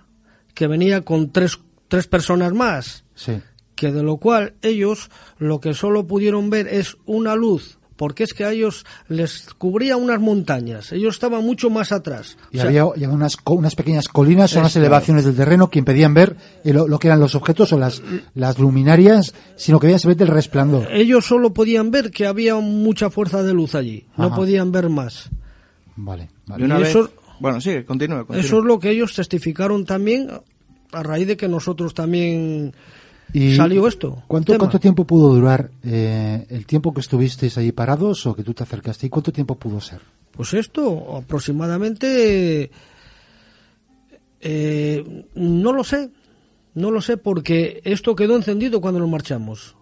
que venía con tres, tres personas más. Sí. que de lo cual ellos lo que solo pudieron ver es una luz, porque es que a ellos les cubría unas montañas, ellos estaban mucho más atrás. Y O sea, había, unas, co- unas pequeñas colinas o unas Es- elevaciones del terreno que impedían ver eh, lo, lo que eran los objetos o las, las luminarias, sino que veían simplemente el resplandor. ellos solo podían ver que había mucha fuerza de luz allí, no podían ver más. Vale, Y vale. una y vez- eso- Bueno, sí, continúe. continúe. Eso es lo que ellos testificaron también a raíz de que nosotros también Y salió esto. ¿Cuánto, tema. ¿Cuánto tiempo pudo durar eh, el tiempo que estuvisteis ahí parados o que tú te acercaste? ¿Y cuánto tiempo pudo ser? Pues esto, aproximadamente, eh, no lo sé, no lo sé porque esto quedó encendido cuando nos marchamos.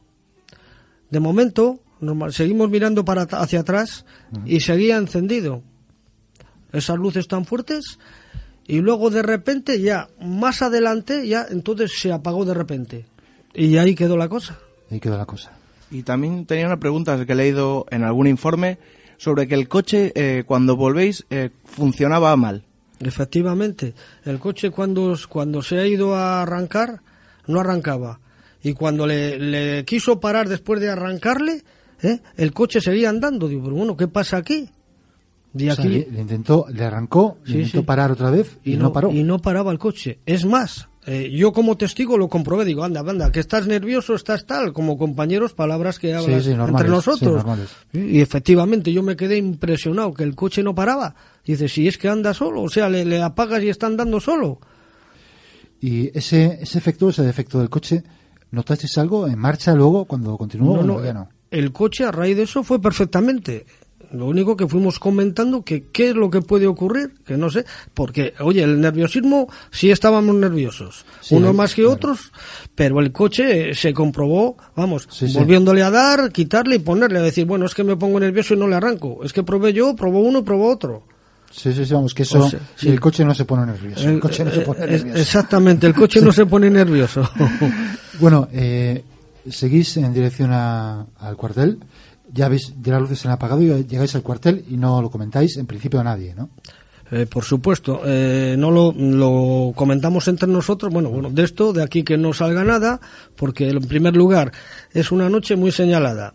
De momento, nos seguimos mirando para hacia atrás y seguía encendido. Esas luces tan fuertes y luego de repente ya, más adelante, ya entonces se apagó de repente. Y ahí quedó la cosa. Ahí quedó la cosa. Y también tenía una pregunta que he leído en algún informe sobre que el coche, eh, cuando volvéis, eh, funcionaba mal. Efectivamente, el coche cuando, cuando se ha ido a arrancar, no arrancaba. Y cuando le, le quiso parar después de arrancarle, ¿eh? el coche seguía andando. Digo, pero bueno, ¿qué pasa aquí? Y O sea, aquí le, le intentó, le arrancó, le Sí, intentó sí. parar otra vez y, no, paró. y no paraba el coche. Es más, eh, yo como testigo lo comprobé. Digo, anda, anda, que estás nervioso, estás tal. Como compañeros, palabras que hablas sí, normales, entre nosotros. y efectivamente, yo me quedé impresionado que el coche no paraba. Dice, si es que anda solo, o sea, le, le apagas y está andando solo. Y ese, ese efecto, ese defecto del coche, ¿notasteis algo en marcha luego cuando continuó? No, no, no? El coche a raíz de eso fue perfectamente. Lo único que fuimos comentando que qué es lo que puede ocurrir, que no sé, porque oye, el nerviosismo sí estábamos nerviosos, Sí, unos más que claro. otros, pero el coche se comprobó, vamos, Sí, sí. volviéndole a dar, quitarle y ponerle, a decir, bueno, es que me pongo nervioso y no le arranco, es que probé yo, probó uno probó otro. Sí, sí, sí, vamos, que eso, O sea, si sí. el coche no se pone nervioso. El, coche no se eh, pone eh, nervioso. Exactamente, el coche no se pone nervioso. Bueno, eh, seguís en dirección a- al cuartel. Ya veis, de las luces se han apagado y llegáis al cuartel y no lo comentáis en principio a nadie, ¿no? Eh, por supuesto, eh, no lo, lo comentamos entre nosotros, bueno, bueno, de esto, de aquí que no salga nada, porque en primer lugar es una noche muy señalada.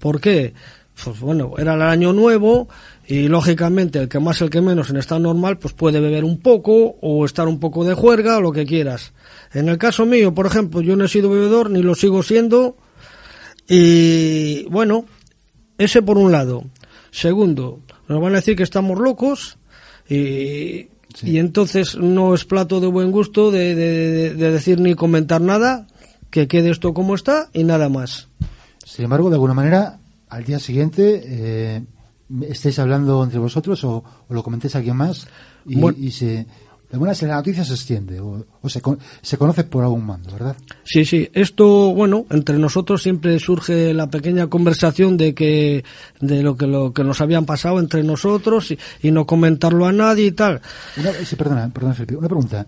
¿Por qué? Pues bueno, era el año nuevo y lógicamente el que más, el que menos en estado normal, pues puede beber un poco o estar un poco de juerga o lo que quieras. En el caso mío, por ejemplo, yo no he sido bebedor ni lo sigo siendo y bueno, ese por un lado. Segundo, nos van a decir que estamos locos y, y entonces no es plato de buen gusto de, de- de decir ni comentar nada, que quede esto como está y nada más. Sin embargo, de alguna manera, al día siguiente, eh, estáis hablando entre vosotros o, o lo comentéis a alguien más y, Bueno. y se, de alguna manera la noticia se extiende o, o se, se conoce por algún mando, ¿verdad? Sí, sí, esto, bueno, entre nosotros siempre surge la pequeña conversación de que, de lo que, lo que nos habían pasado entre nosotros y, y no comentarlo a nadie y tal. Una, sí, perdona, perdona, Felipe, una pregunta.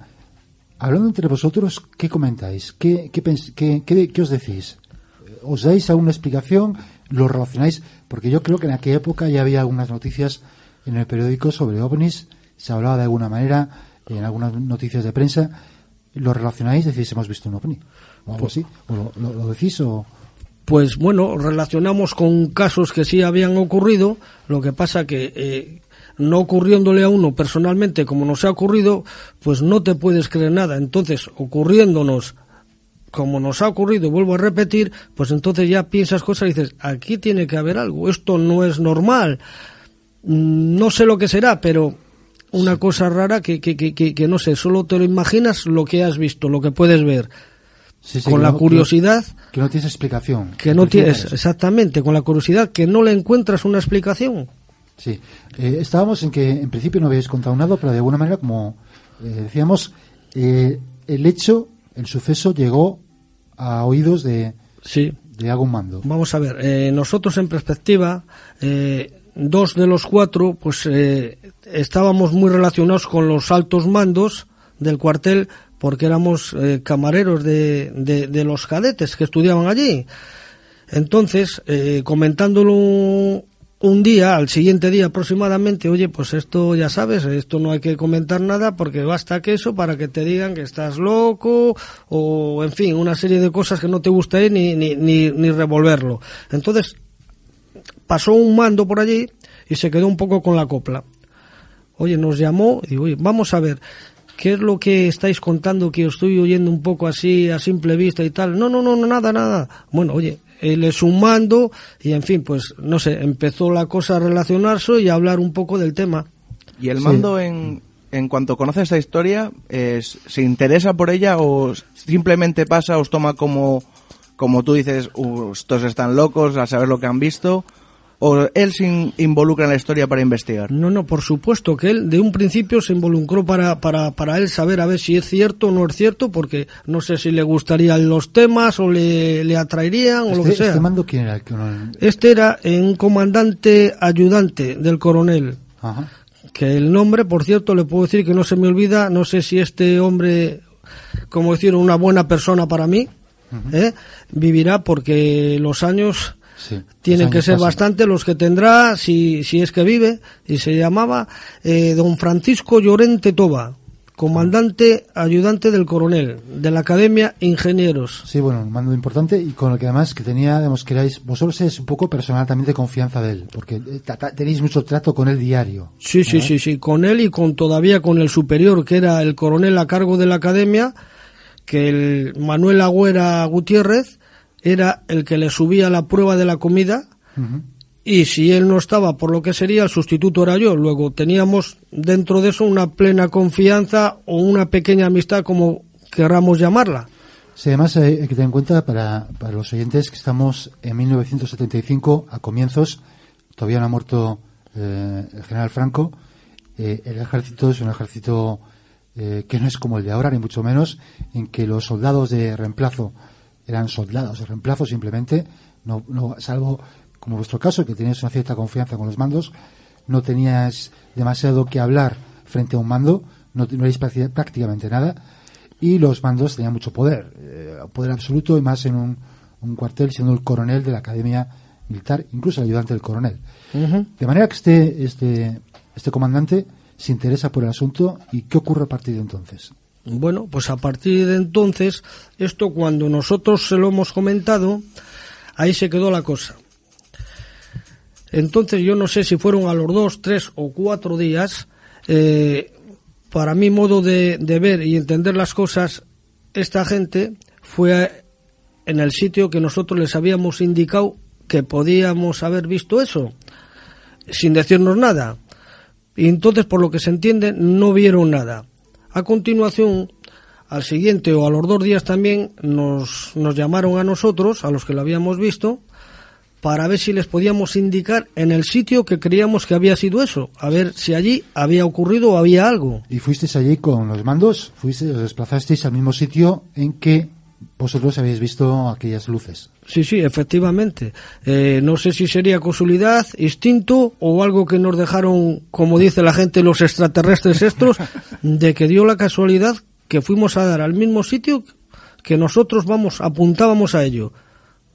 Hablando entre vosotros, ¿qué comentáis? ¿Qué, qué, qué- qué- qué os decís? ¿Os dais alguna explicación? ¿Lo relacionáis? Porque yo creo que en aquella época ya había algunas noticias en el periódico sobre ovnis, se hablaba de alguna manera en algunas noticias de prensa. ¿Lo relacionáis? Decís, hemos visto un ovni. O algo así. ¿O lo, lo- lo decís o...? Pues bueno, relacionamos con casos que sí habían ocurrido, lo que pasa que eh, no ocurriéndole a uno personalmente como nos ha ocurrido, pues no te puedes creer nada. Entonces, ocurriéndonos como nos ha ocurrido, vuelvo a repetir, pues entonces ya piensas cosas y dices, aquí tiene que haber algo, esto no es normal. Mm, No sé lo que será, pero una cosa rara que, que, que, que, no sé, solo te lo imaginas lo que has visto, lo que puedes ver. Sí, sí, con la no- curiosidad Que, no tienes explicación. que no tienes, exactamente, con la curiosidad que no le encuentras una explicación. Sí. Eh, estábamos en que en principio no habéis contado nada, pero de alguna manera, como eh, decíamos, eh, el hecho, el suceso llegó a oídos de, Sí. de algún mando. Vamos a ver, nosotros en perspectiva, dos de los cuatro, pues eh, estábamos muy relacionados con los altos mandos del cuartel porque éramos eh, camareros de, de, los cadetes que estudiaban allí. Entonces, eh, comentándolo un día, al siguiente día aproximadamente, oye, pues esto ya sabes, esto no hay que comentar nada porque basta que eso para que te digan que estás loco o, en fin, una serie de cosas que no te gustaría ni, ni, ni, ni revolverlo. Entonces, pasó un mando por allí y se quedó un poco con la copla. Oye, nos llamó y digo, oye, vamos a ver, ¿qué es lo que estáis contando que os estoy oyendo un poco así a simple vista y tal? No, no, no, no nada, nada. Bueno, oye, él es un mando y en fin, pues no sé, empezó la cosa a relacionarse y a hablar un poco del tema. ¿Y el Sí. mando, en, en cuanto conoce esta historia, se interesa por ella o simplemente pasa, os toma como, como tú dices, "Uh, estos están locos a saber lo que han visto? ¿O él se in- involucra en la historia para investigar? No, no, por supuesto que él de un principio se involucró para, para, para él saber a ver si es cierto o no es cierto, porque no sé si le gustarían los temas o le, le atraerían o lo que Este, sea. este mando, ¿quién era? que Este era un comandante ayudante del coronel, Ajá. que el nombre, por cierto, le puedo decir que no se me olvida, no sé si este hombre, como decir, una buena persona para mí, ¿eh? vivirá porque los años Sí. tienen que ser pasan. bastante los que tendrá si, si es que vive, y se llamaba eh, don Francisco Llorente Toba, comandante ayudante del coronel, de la Academia Ingenieros. Sí, bueno, un mando importante y con el que además que tenía, digamos, que erais, vosotros es un poco personal también de confianza de él, porque eh, tenéis mucho trato con él diario. Sí, sí, sí, sí, con él y con todavía con el superior, que era el coronel a cargo de la academia, que el Manuel Agüera Gutiérrez era el que le subía la prueba de la comida y si él no estaba, por lo que sería, el sustituto era yo. Luego teníamos dentro de eso una plena confianza o una pequeña amistad, como querramos llamarla. Sí, además hay que tener en cuenta para, para los oyentes que estamos en 1975, a comienzos, todavía no ha muerto eh, el general Franco. Eh, el ejército es un ejército eh, que no es como el de ahora, ni mucho menos, en que los soldados de reemplazo eran soldados de reemplazo simplemente, no, no, salvo como vuestro caso, que tenías una cierta confianza con los mandos, no tenías demasiado que hablar frente a un mando, no, no erais prácticamente nada, y los mandos tenían mucho poder, eh, poder absoluto y más en un, un cuartel siendo el coronel de la academia militar, incluso el ayudante del coronel. De manera que este, este, este comandante se interesa por el asunto y qué ocurre a partir de entonces. Bueno, pues a partir de entonces, esto cuando nosotros se lo hemos comentado, ahí se quedó la cosa. Entonces yo no sé si fueron a los dos, tres o cuatro días, eh, para mi modo de, de ver y entender las cosas, esta gente fue en el sitio que nosotros les habíamos indicado que podíamos haber visto eso, sin decirnos nada. Y entonces, por lo que se entiende, no vieron nada. A continuación, al siguiente o a los dos días también nos, nos llamaron a nosotros, a los que lo habíamos visto, para ver si les podíamos indicar en el sitio que creíamos que había sido eso, a ver si allí había ocurrido o había algo. ¿Y fuisteis allí con los mandos? ¿Fuisteis, os desplazasteis al mismo sitio en que vosotros habéis visto aquellas luces? Sí, sí, efectivamente. Eh, no sé si sería casualidad, instinto o algo que nos dejaron, como dice la gente, los extraterrestres estos, de que dio la casualidad que fuimos a dar al mismo sitio que nosotros vamos apuntábamos a ello.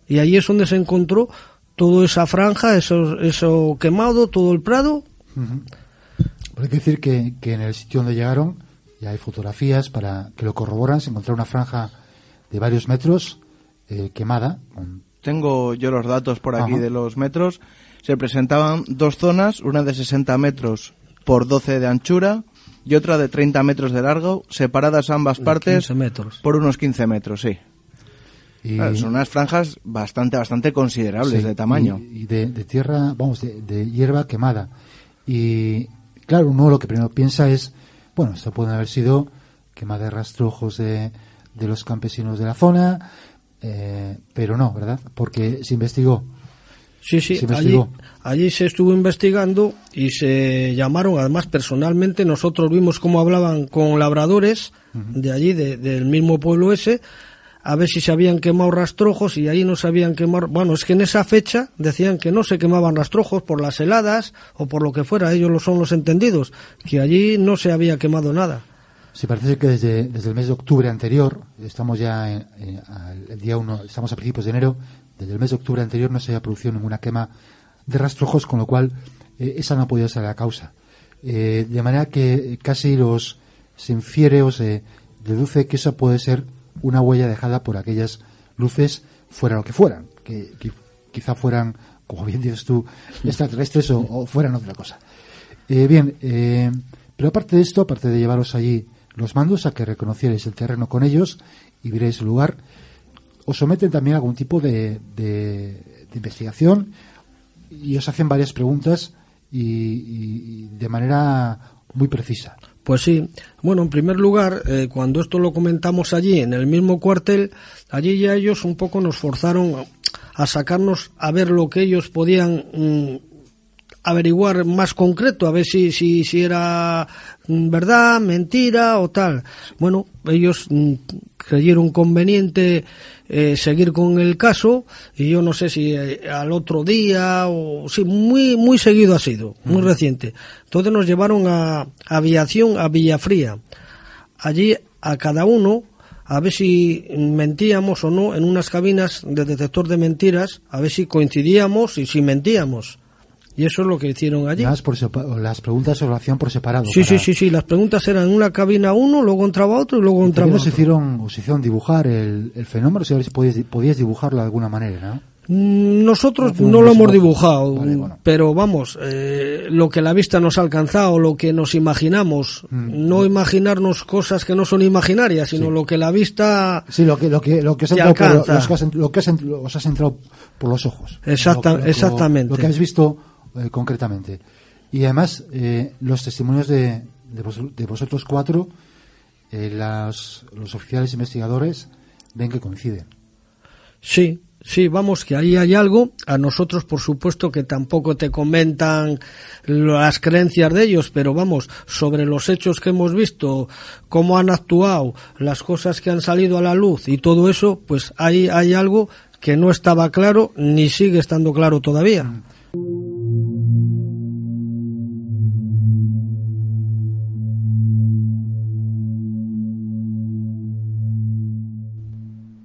Y ahí es donde se encontró toda esa franja, eso, eso quemado, todo el prado. Pero hay que decir que, que en el sitio donde llegaron ya hay fotografías para que lo corroboran. Se encontró una franja de varios metros eh, quemada. Con, Tengo yo los datos por aquí Ajá. de los metros. Se presentaban dos zonas, una de 60 metros por 12 de anchura y otra de 30 metros de largo, separadas ambas partes 15 metros. por unos 15 metros, sí. y, Claro, son unas franjas bastante, bastante considerables sí, de tamaño. Y, y de, de tierra, vamos, de, de hierba quemada. Y claro, uno lo que primero piensa es, bueno, esto pueden haber sido quema de rastrojos de, de los campesinos de la zona, eh, pero no, ¿verdad? Porque se investigó. Sí, sí, Se allí, investigó. allí se estuvo investigando y se llamaron, además personalmente, nosotros vimos cómo hablaban con labradores de allí, de- del mismo pueblo ese, a ver si se habían quemado rastrojos y allí no se habían quemado. Bueno, es que en esa fecha decían que no se quemaban rastrojos por las heladas o por lo que fuera, ellos lo son los entendidos, que allí no se había quemado nada. Sí, parece que desde, desde el mes de octubre anterior, estamos ya en, en- al el día 1, estamos a principios de enero, desde el mes de octubre anterior no se había producido ninguna quema de rastrojos, con lo cual eh, esa no ha podido ser la causa. Eh, de manera que casi los se infiere o se deduce que esa puede ser una huella dejada por aquellas luces, fuera lo que fueran, que, que quizá fueran, como bien dices tú, extraterrestres o, o fueran otra cosa. Eh, bien, eh, pero aparte de esto, aparte de llevaros allí los mandos a que reconocierais el terreno con ellos y vierais el lugar, os someten también a algún tipo de, de- investigación y os hacen varias preguntas y de manera muy precisa. Pues sí. Bueno, en primer lugar, eh, cuando esto lo comentamos allí, en el mismo cuartel, allí ya ellos un poco nos forzaron a sacarnos a ver lo que ellos podían mm, averiguar más concreto, a ver si, si, si era mm, verdad, mentira o tal. Bueno, ellos mm, creyeron conveniente eh, seguir con el caso y yo no sé si eh, al otro día o sí, muy, muy seguido ha sido, muy reciente. Entonces nos llevaron a aviación a Villafría. Allí a cada uno a ver si mentíamos o no en unas cabinas de detector de mentiras, a ver si coincidíamos y si mentíamos. Y eso es lo que hicieron allí. Las, por las preguntas se lo hacían por separado. Sí, sí, para- sí, sí. Las preguntas eran una cabina uno, luego entraba otro y luego y entraba otro. hicieron, os hicieron dibujar el, el fenómeno, si podíais, podíais dibujarlo de alguna manera, ¿no? Mm, Nosotros No lo hemos dibujado, Vale, bueno. pero vamos, eh, lo que la vista nos ha alcanzado, lo que nos imaginamos, Mm. no imaginarnos cosas que no son imaginarias, sino lo que la vista Sí, lo que, lo que, lo que os ha Te entrado por, alcanza. los que has- lo que has os has entrado por los ojos. Exacta- Lo lo exactamente. Lo que habéis visto eh, concretamente. Y además, eh, los testimonios de, de, vos- de vosotros cuatro, eh, las- los oficiales investigadores, ven que coinciden. Sí, sí, vamos, que ahí hay algo. A nosotros, por supuesto, que tampoco te comentan las creencias de ellos, pero vamos, sobre los hechos que hemos visto, cómo han actuado, las cosas que han salido a la luz y todo eso, pues ahí hay algo que no estaba claro ni sigue estando claro todavía.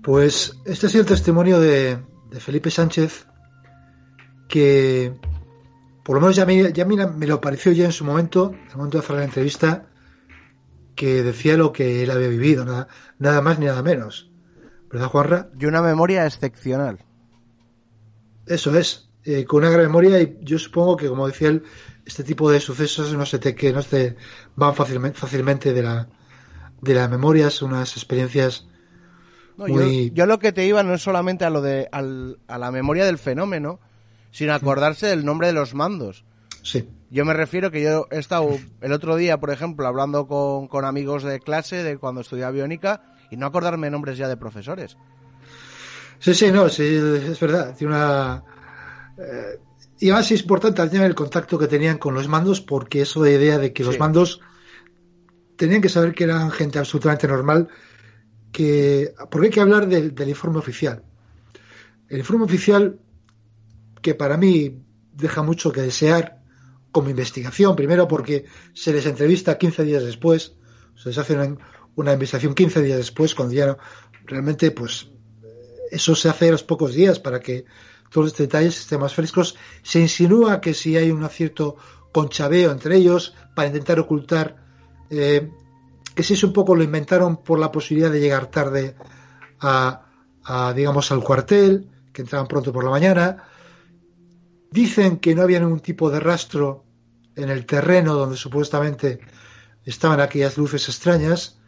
Pues este ha sido el testimonio de, de Felipe Sánchez, que por lo menos ya, me, ya me, me lo pareció ya en su momento, en el momento de hacer la entrevista, que decía lo que él había vivido, nada, nada más ni nada menos. ¿Verdad, Juanra? Y una memoria excepcional. Eso es, eh, con una gran memoria y yo supongo que, como decía él, este tipo de sucesos no se te, que no se van fácilmente, fácilmente de la, de la memoria, son unas experiencias No, yo- muy... yo, lo que te iba no es solamente a lo de al- a la memoria del fenómeno, sino acordarse del nombre de los mandos. Sí. Yo me refiero que yo he estado el otro día, por ejemplo, hablando con, con amigos de clase de cuando estudiaba biónica y no acordarme nombres ya de profesores. Sí, sí, no, sí, es verdad. Tiene una. eh, y además es importante también el contacto que tenían con los mandos, porque eso de idea de que los mandos tenían que saber que eran gente absolutamente normal, que porque hay que hablar del, informe oficial. El informe oficial, que para mí deja mucho que desear como investigación, primero porque se les entrevista 15 días después, se les hace una, investigación 15 días después, cuando ya realmente pues eso se hace a los pocos días para que todos los detalles estén más frescos. Se insinúa que si hay un cierto conchabeo entre ellos para intentar ocultar eh, que si eso un poco lo inventaron por la posibilidad de llegar tarde a, a, digamos al cuartel, que entraban pronto por la mañana. Dicen que no había ningún tipo de rastro en el terreno donde supuestamente estaban aquellas luces extrañas.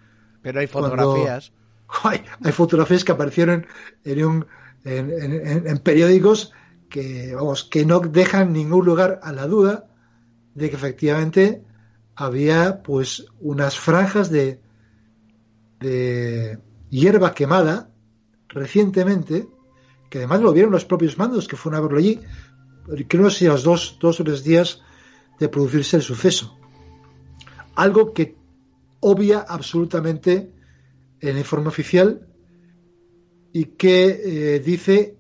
Pero hay Cuando- fotografías. hay, hay fotografías que aparecieron en, un, en, en- en periódicos que, vamos, que no dejan ningún lugar a la duda de que efectivamente había pues unas franjas de, de hierba quemada recientemente, que además lo vieron los propios mandos que fueron a verlo allí, que no sé, a los dos, dos o tres días de producirse el suceso. Algo que obvia absolutamente el informe oficial y que eh, dice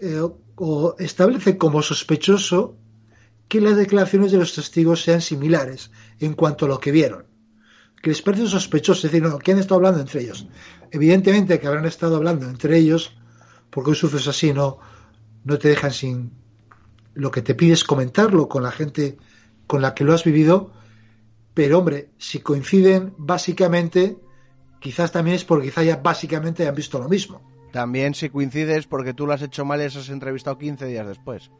eh, o establece como sospechoso que las declaraciones de los testigos sean similares en cuanto a lo que vieron. Que les parece sospechoso, es decir, no, ¿quién está hablando entre ellos? Evidentemente que habrán estado hablando entre ellos, porque un suceso así no, no te dejan sin. Lo que te pides comentarlo con la gente con la que lo has vivido, pero hombre, si coinciden básicamente, quizás también es porque quizás ya básicamente hayan visto lo mismo. También si coincides porque tú lo has hecho mal y has entrevistado 15 días después.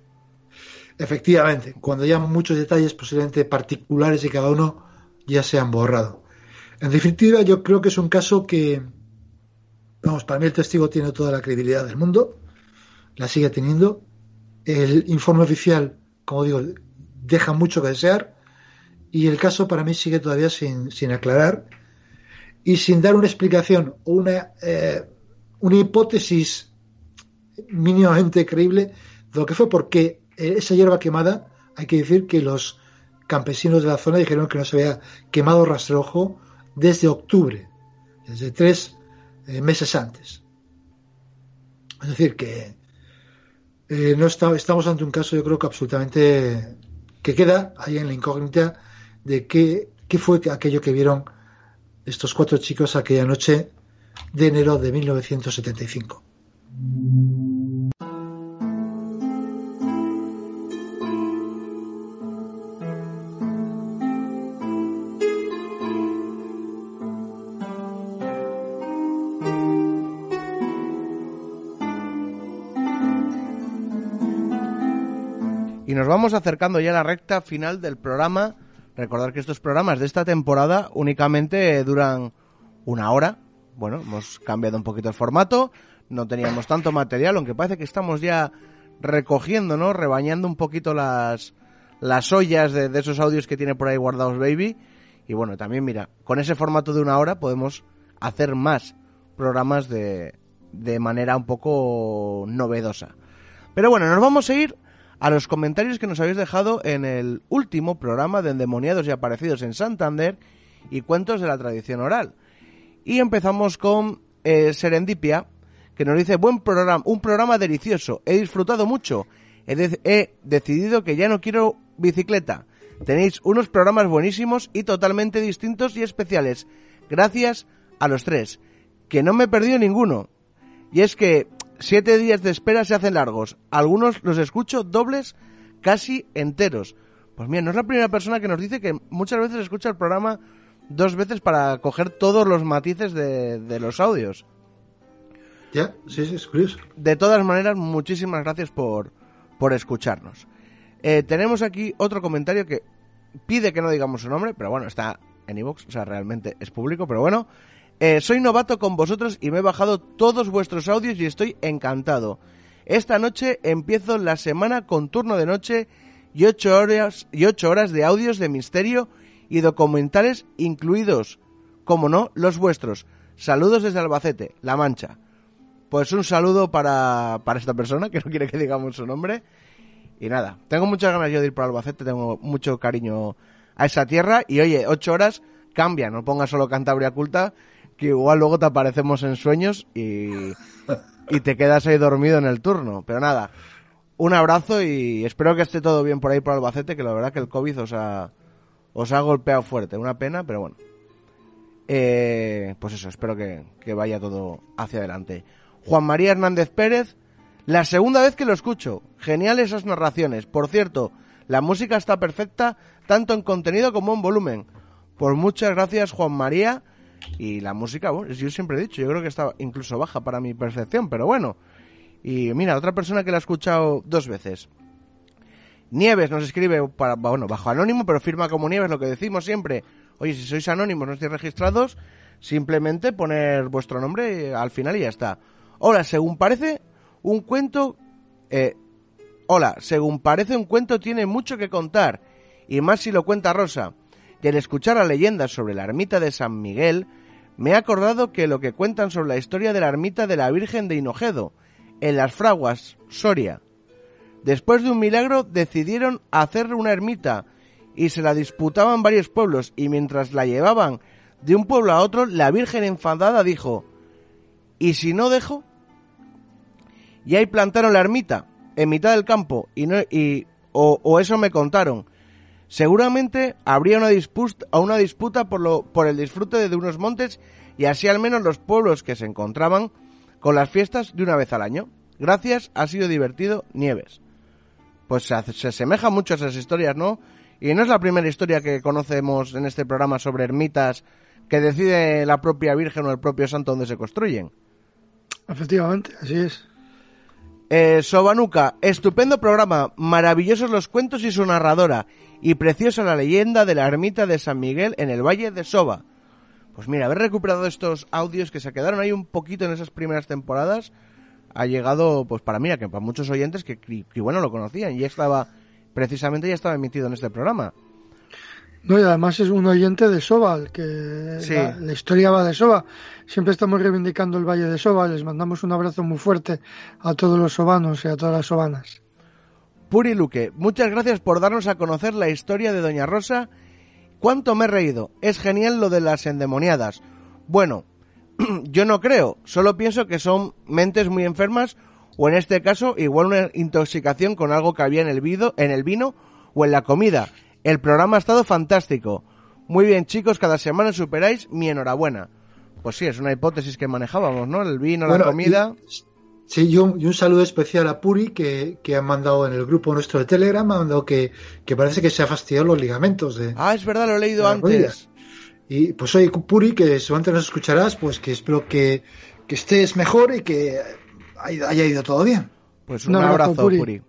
Efectivamente, cuando ya muchos detalles posiblemente particulares de cada uno ya se han borrado. En definitiva, yo creo que es un caso que, vamos, para mí el testigo tiene toda la credibilidad del mundo, la sigue teniendo. El informe oficial, como digo, deja mucho que desear y el caso para mí sigue todavía sin, sin aclarar y sin dar una explicación o una, eh, una hipótesis mínimamente creíble de lo que fue porque esa hierba quemada, hay que decir que los campesinos de la zona dijeron que no se había quemado rastrojo desde octubre, desde tres eh, meses antes. Es decir, que eh, no estamos ante un caso, yo creo que absolutamente que queda ahí en la incógnita de qué fue aquello que vieron estos cuatro chicos aquella noche de enero de 1975. Vamos acercando ya a la recta final del programa. Recordar que estos programas de esta temporada únicamente duran una hora. Bueno, hemos cambiado un poquito el formato. No teníamos tanto material, aunque parece que estamos ya recogiendo, ¿no? Rebañando un poquito las, las ollas de, esos audios que tiene por ahí guardados Baby. Y bueno, también mira, con ese formato de una hora podemos hacer más programas de, de manera un poco novedosa. Pero bueno, nos vamos a ir a los comentarios que nos habéis dejado en el último programa de Endemoniados y Aparecidos en Santander y Cuentos de la Tradición Oral. Y empezamos con eh, Serendipia, que nos dice, buen programa, un programa delicioso, he disfrutado mucho, he, he decidido que ya no quiero bicicleta. Tenéis unos programas buenísimos y totalmente distintos y especiales. Gracias a los tres, que no me he perdido ninguno. Y es que Siete días de espera se hacen largos. Algunos los escucho dobles, casi enteros. Pues mira, no es la primera persona que nos dice que muchas veces escucha el programa dos veces para coger todos los matices de, de los audios. Ya, sí, sí, es curioso. De todas maneras, muchísimas gracias por, por escucharnos. Eh, tenemos aquí otro comentario que pide que no digamos su nombre, pero bueno, está en iVoox, o sea, realmente es público, pero bueno. Eh, soy novato con vosotros y me he bajado todos vuestros audios y estoy encantado. Esta noche empiezo la semana con turno de noche y ocho horas, y ocho horas de audios de misterio y documentales incluidos, como no, los vuestros. Saludos desde Albacete, La Mancha. Pues un saludo para, para esta persona, que no quiere que digamos su nombre. Y nada, tengo muchas ganas yo de ir por Albacete, tengo mucho cariño a esa tierra. Y oye, ocho horas cambia, no pongas solo Cantabria Culta, que igual luego te aparecemos en sueños y, y te quedas ahí dormido en el turno. Pero nada, un abrazo y espero que esté todo bien por ahí por Albacete, que la verdad que el COVID os ha, os ha golpeado fuerte. Una pena, pero bueno. Eh, pues eso, espero que, que vaya todo hacia adelante. Juan María Hernández Pérez, la segunda vez que lo escucho. Genial esas narraciones. Por cierto, la música está perfecta, tanto en contenido como en volumen. Pues muchas gracias, Juan María. Y la música, bueno, yo siempre he dicho, yo creo que está incluso baja para mi percepción, pero bueno. Y mira, otra persona que la ha escuchado dos veces. Nieves nos escribe, para, bueno, bajo anónimo, pero firma como Nieves, lo que decimos siempre. Oye, si sois anónimos, no estáis registrados, simplemente poner vuestro nombre al final y ya está. Hola, según parece, un cuento... Eh, hola, según parece un cuento tiene mucho que contar, y más si lo cuenta Rosa. Y al escuchar la leyenda sobre la ermita de San Miguel, me he acordado que lo que cuentan sobre la historia de la ermita de la Virgen de Hinojedo, en las Fraguas, Soria. Después de un milagro decidieron hacer una ermita y se la disputaban varios pueblos y mientras la llevaban de un pueblo a otro, la Virgen enfadada dijo, ¿y si no dejo? Y ahí plantaron la ermita, en mitad del campo, y, no, y o, o eso me contaron. Seguramente habría una disputa, una disputa por, lo, por el disfrute de unos montes y así al menos los pueblos que se encontraban con las fiestas de una vez al año. Gracias, ha sido divertido, Nieves. Pues se, se asemeja mucho a esas historias, ¿no? Y no es la primera historia que conocemos en este programa sobre ermitas que decide la propia Virgen o el propio santo donde se construyen. Efectivamente, así es. Eh, Sobanuca, estupendo programa, maravillosos los cuentos y su narradora, y preciosa la leyenda de la ermita de San Miguel en el Valle de Soba. Pues mira, haber recuperado estos audios que se quedaron ahí un poquito en esas primeras temporadas ha llegado, pues para mí, que para muchos oyentes que, que bueno lo conocían y estaba, precisamente ya estaba emitido en este programa. No, y además es un oyente de Sobal, que Sí. la, la historia va de Soba. Siempre estamos reivindicando el Valle de Soba. Les mandamos un abrazo muy fuerte a todos los sobanos y a todas las sobanas. Puri Luque, muchas gracias por darnos a conocer la historia de Doña Rosa. ¿Cuánto me he reído? Es genial lo de las endemoniadas. Bueno, yo no creo, solo pienso que son mentes muy enfermas o en este caso igual una intoxicación con algo que había en el, vido, en el vino o en la comida. El programa ha estado fantástico. Muy bien chicos, cada semana superáis mi enhorabuena. Pues sí, es una hipótesis que manejábamos, ¿no? El vino, la comida. y- sí, y un, y un saludo especial a Puri que, que ha mandado en el grupo nuestro de Telegram, ha mandado que, que parece que se ha fastidiado los ligamentos de, Ah, es verdad, lo he leído antes. rodillas. Y pues oye, Puri, que seguramente nos escucharás, pues que espero que, que estés mejor y que haya, ido todo bien. Pues un, abrazo, Puri. Puri.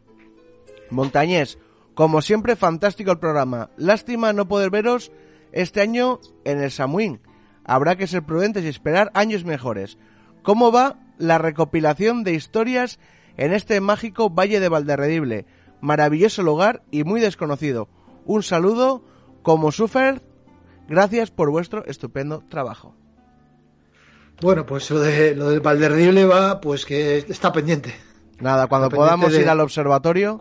Montañés, como siempre, fantástico el programa. Lástima no poder veros este año en el Samuín. Habrá que ser prudentes y esperar años mejores. ¿Cómo va la recopilación de historias en este mágico Valle de Valderredible? Maravilloso lugar y muy desconocido. Un saludo, como Sufer, gracias por vuestro estupendo trabajo. Bueno, pues lo, de, lo del Valderrible va, pues que está pendiente. Nada, cuando pendiente podamos de- ir al observatorio,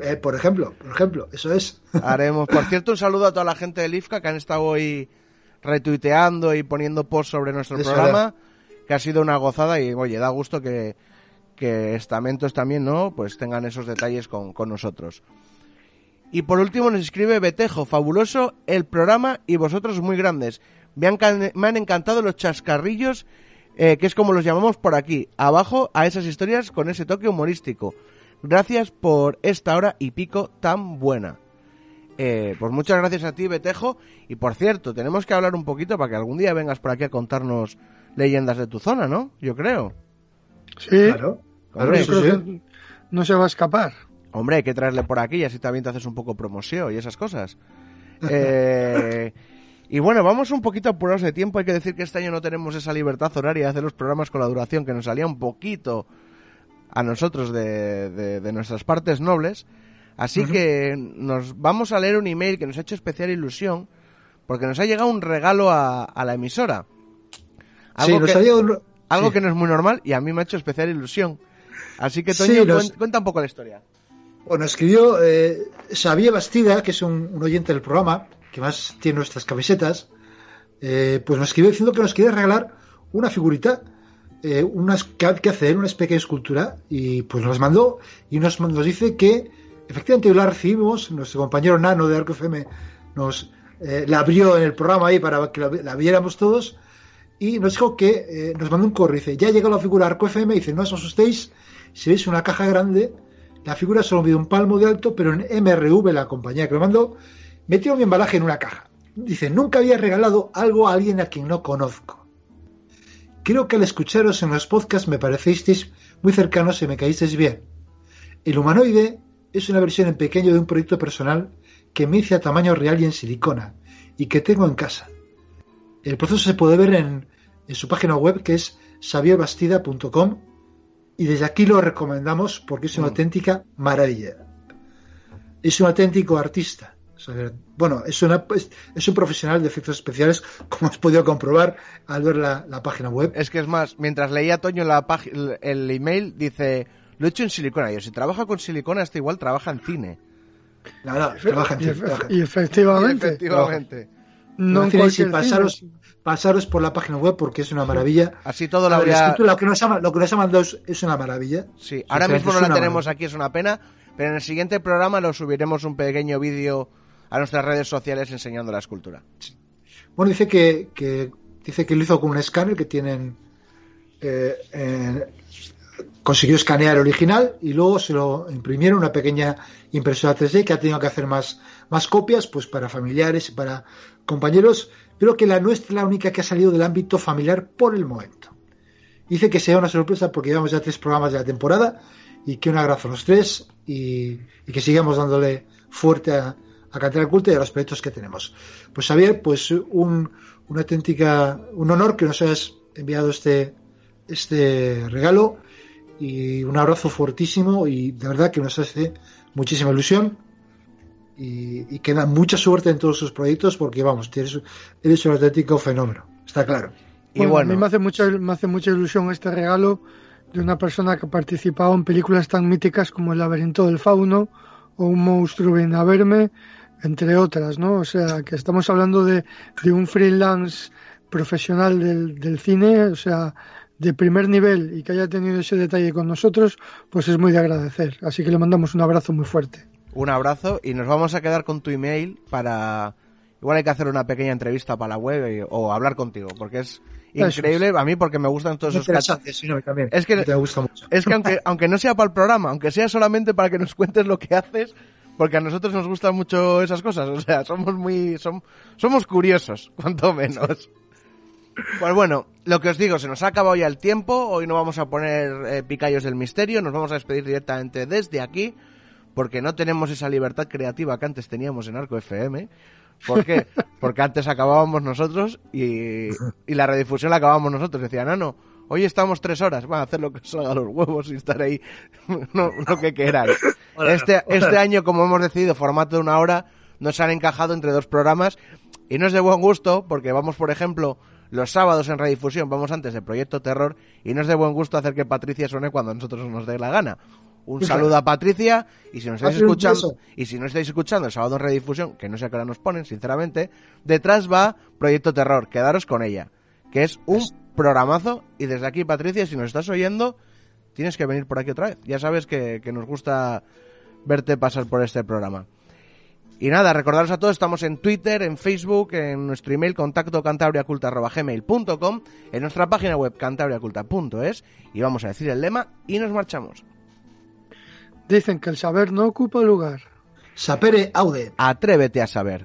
Eh, por ejemplo, por ejemplo, eso es. Haremos, por cierto, un saludo a toda la gente del IFCA que han estado hoy retuiteando y poniendo posts sobre nuestro Eso programa, que ha sido una gozada y, oye, da gusto que, que estamentos también, ¿no? Pues tengan esos detalles con, con nosotros. Y por último nos escribe Betejo, fabuloso el programa y vosotros muy grandes. Me han, me han encantado los chascarrillos, eh, que es como los llamamos por aquí, abajo a esas historias con ese toque humorístico. Gracias por esta hora y pico tan buena. Eh, pues muchas gracias a ti, Betejo. Y por cierto, tenemos que hablar un poquito para que algún día vengas por aquí a contarnos leyendas de tu zona, ¿no? Yo creo. Sí, Claro. claro, yo creo que no se va a escapar. Hombre, hay que traerle por aquí y así también te haces un poco promoción y esas cosas. Eh, y bueno, vamos un poquito apurados de tiempo. Hay que decir que este año no tenemos esa libertad horaria de hacer los programas con la duración que nos salía un poquito a nosotros de, de- de nuestras partes nobles. Así que nos vamos a leer un email que nos ha hecho especial ilusión porque nos ha llegado un regalo a, a la emisora. Sí, que- algo sí. que no es muy normal y a mí me ha hecho especial ilusión. Así que, Sí, Toño, cuen- cuenta un poco la historia. Bueno, escribió eh, Xavier Bastida, que es un, un oyente del programa, que más tiene nuestras camisetas, eh, pues nos escribió diciendo que nos quiere regalar una figurita, eh, unas, que, ha- que hacer, una pequeña escultura, y pues nos mandó y nos, nos dice que efectivamente la recibimos, nuestro compañero Nano de Arco FM nos eh, la abrió en el programa ahí para que la, la viéramos todos, y nos dijo que eh, nos mandó un correo, dice, ya llegó la figura Arco FM, dice, no os asustéis, si veis una caja grande, la figura solo mide un palmo de alto, pero en MRV, la compañía que lo mandó, metió mi embalaje en una caja. Dice, nunca había regalado algo a alguien a quien no conozco. Creo que al escucharos en los podcasts me parecisteis muy cercanos y me caísteis bien. El humanoide es una versión en pequeño de un proyecto personal que me hice a tamaño real y en silicona, y que tengo en casa. El proceso se puede ver en, en su página web que es xavierbastida.com y desde aquí lo recomendamos porque es una Mm. auténtica maravilla. Es un auténtico artista. Bueno, es, una, es, es un profesional de efectos especiales, como has podido comprobar al ver la, la página web. Es que es más, mientras leía Toño la el, email, dice, lo he hecho en silicona. Yo, si trabaja con silicona, este igual trabaja en cine. La verdad, trabaja en Y, cine, efe- trabaja en y efectivamente, Efectivamente. no en Cine, sí, cualquier pasaros, pasaros por la página web porque es una maravilla. Así todo la lo, que nos ha, lo que nos ha mandado es, es una maravilla. Sí, ahora mismo no la tenemos maravilla. aquí, es una pena, pero en el siguiente programa lo subiremos un pequeño vídeo a nuestras redes sociales enseñando la escultura. Bueno, dice que, que dice que lo hizo con un escáner que tienen. eh, en- consiguió escanear el original y luego se lo imprimieron una pequeña impresora 3D que ha tenido que hacer más, más copias pues para familiares y para compañeros, pero que la nuestra es la única que ha salido del ámbito familiar por el momento. Dice que sea una sorpresa porque llevamos ya tres programas de la temporada y que un abrazo a los tres y, que sigamos dándole fuerte a, a Cantar al Culto y a los proyectos que tenemos. Pues Javier, pues un, una auténtica, un honor que nos hayas enviado este, este regalo y un abrazo fuertísimo y de verdad que nos hace muchísima ilusión y, y que da mucha suerte en todos sus proyectos porque vamos, tienes, eres un auténtico fenómeno, está claro. Y Bueno, bueno, a mí me hace, mucha, me hace mucha ilusión este regalo de una persona que ha participado en películas tan míticas como El laberinto del fauno o Un monstruo viene a verme, entre otras, ¿no? O sea, que estamos hablando de, de un freelance profesional del, del cine, o sea, de primer nivel y que haya tenido ese detalle con nosotros, pues es muy de agradecer. Así que le mandamos un abrazo muy fuerte. Un abrazo y nos vamos a quedar con tu email para... Igual hay que hacer una pequeña entrevista para la web y- o hablar contigo, porque es increíble a mí porque me gustan todos Muy esos sí, no, también. Es que- me gusta mucho. Es que aunque, aunque no sea para el programa, aunque sea solamente para que nos cuentes lo que haces, porque a nosotros nos gustan mucho esas cosas, o sea, somos muy, som- somos curiosos, cuanto menos. Pues bueno, lo que os digo, se nos ha acabado ya el tiempo, hoy no vamos a poner eh, picallos del misterio, nos vamos a despedir directamente desde aquí, porque no tenemos esa libertad creativa que antes teníamos en Arco FM. ¿Por qué? Porque antes acabábamos nosotros y, y la redifusión la acabábamos nosotros. Decían, no, no, hoy estamos tres horas, van a hacer lo que salga los huevos y estar ahí no, lo que queráis. Este, este año, como hemos decidido, formato de una hora, nos han encajado entre dos programas y no es de buen gusto porque vamos, por ejemplo, los sábados en redifusión, vamos antes de Proyecto Terror y no es de buen gusto hacer que Patricia suene cuando a nosotros nos dé la gana. Un saludo a Patricia y si nos estáis escuchando y si no estáis escuchando el sábado en redifusión, que no sé a qué hora nos ponen, sinceramente, detrás va Proyecto Terror, quedaros con ella, que es un programazo y desde aquí Patricia, si nos estás oyendo, tienes que venir por aquí otra vez. Ya sabes que, que nos gusta verte pasar por este programa. Y nada, recordaros a todos, estamos en Twitter, en Facebook, en nuestro email contacto cantabriaculta.gmail.com, en nuestra página web cantabriaculta.es y vamos a decir el lema y nos marchamos. Dicen que el saber no ocupa lugar. Sapere aude. Atrévete a saber.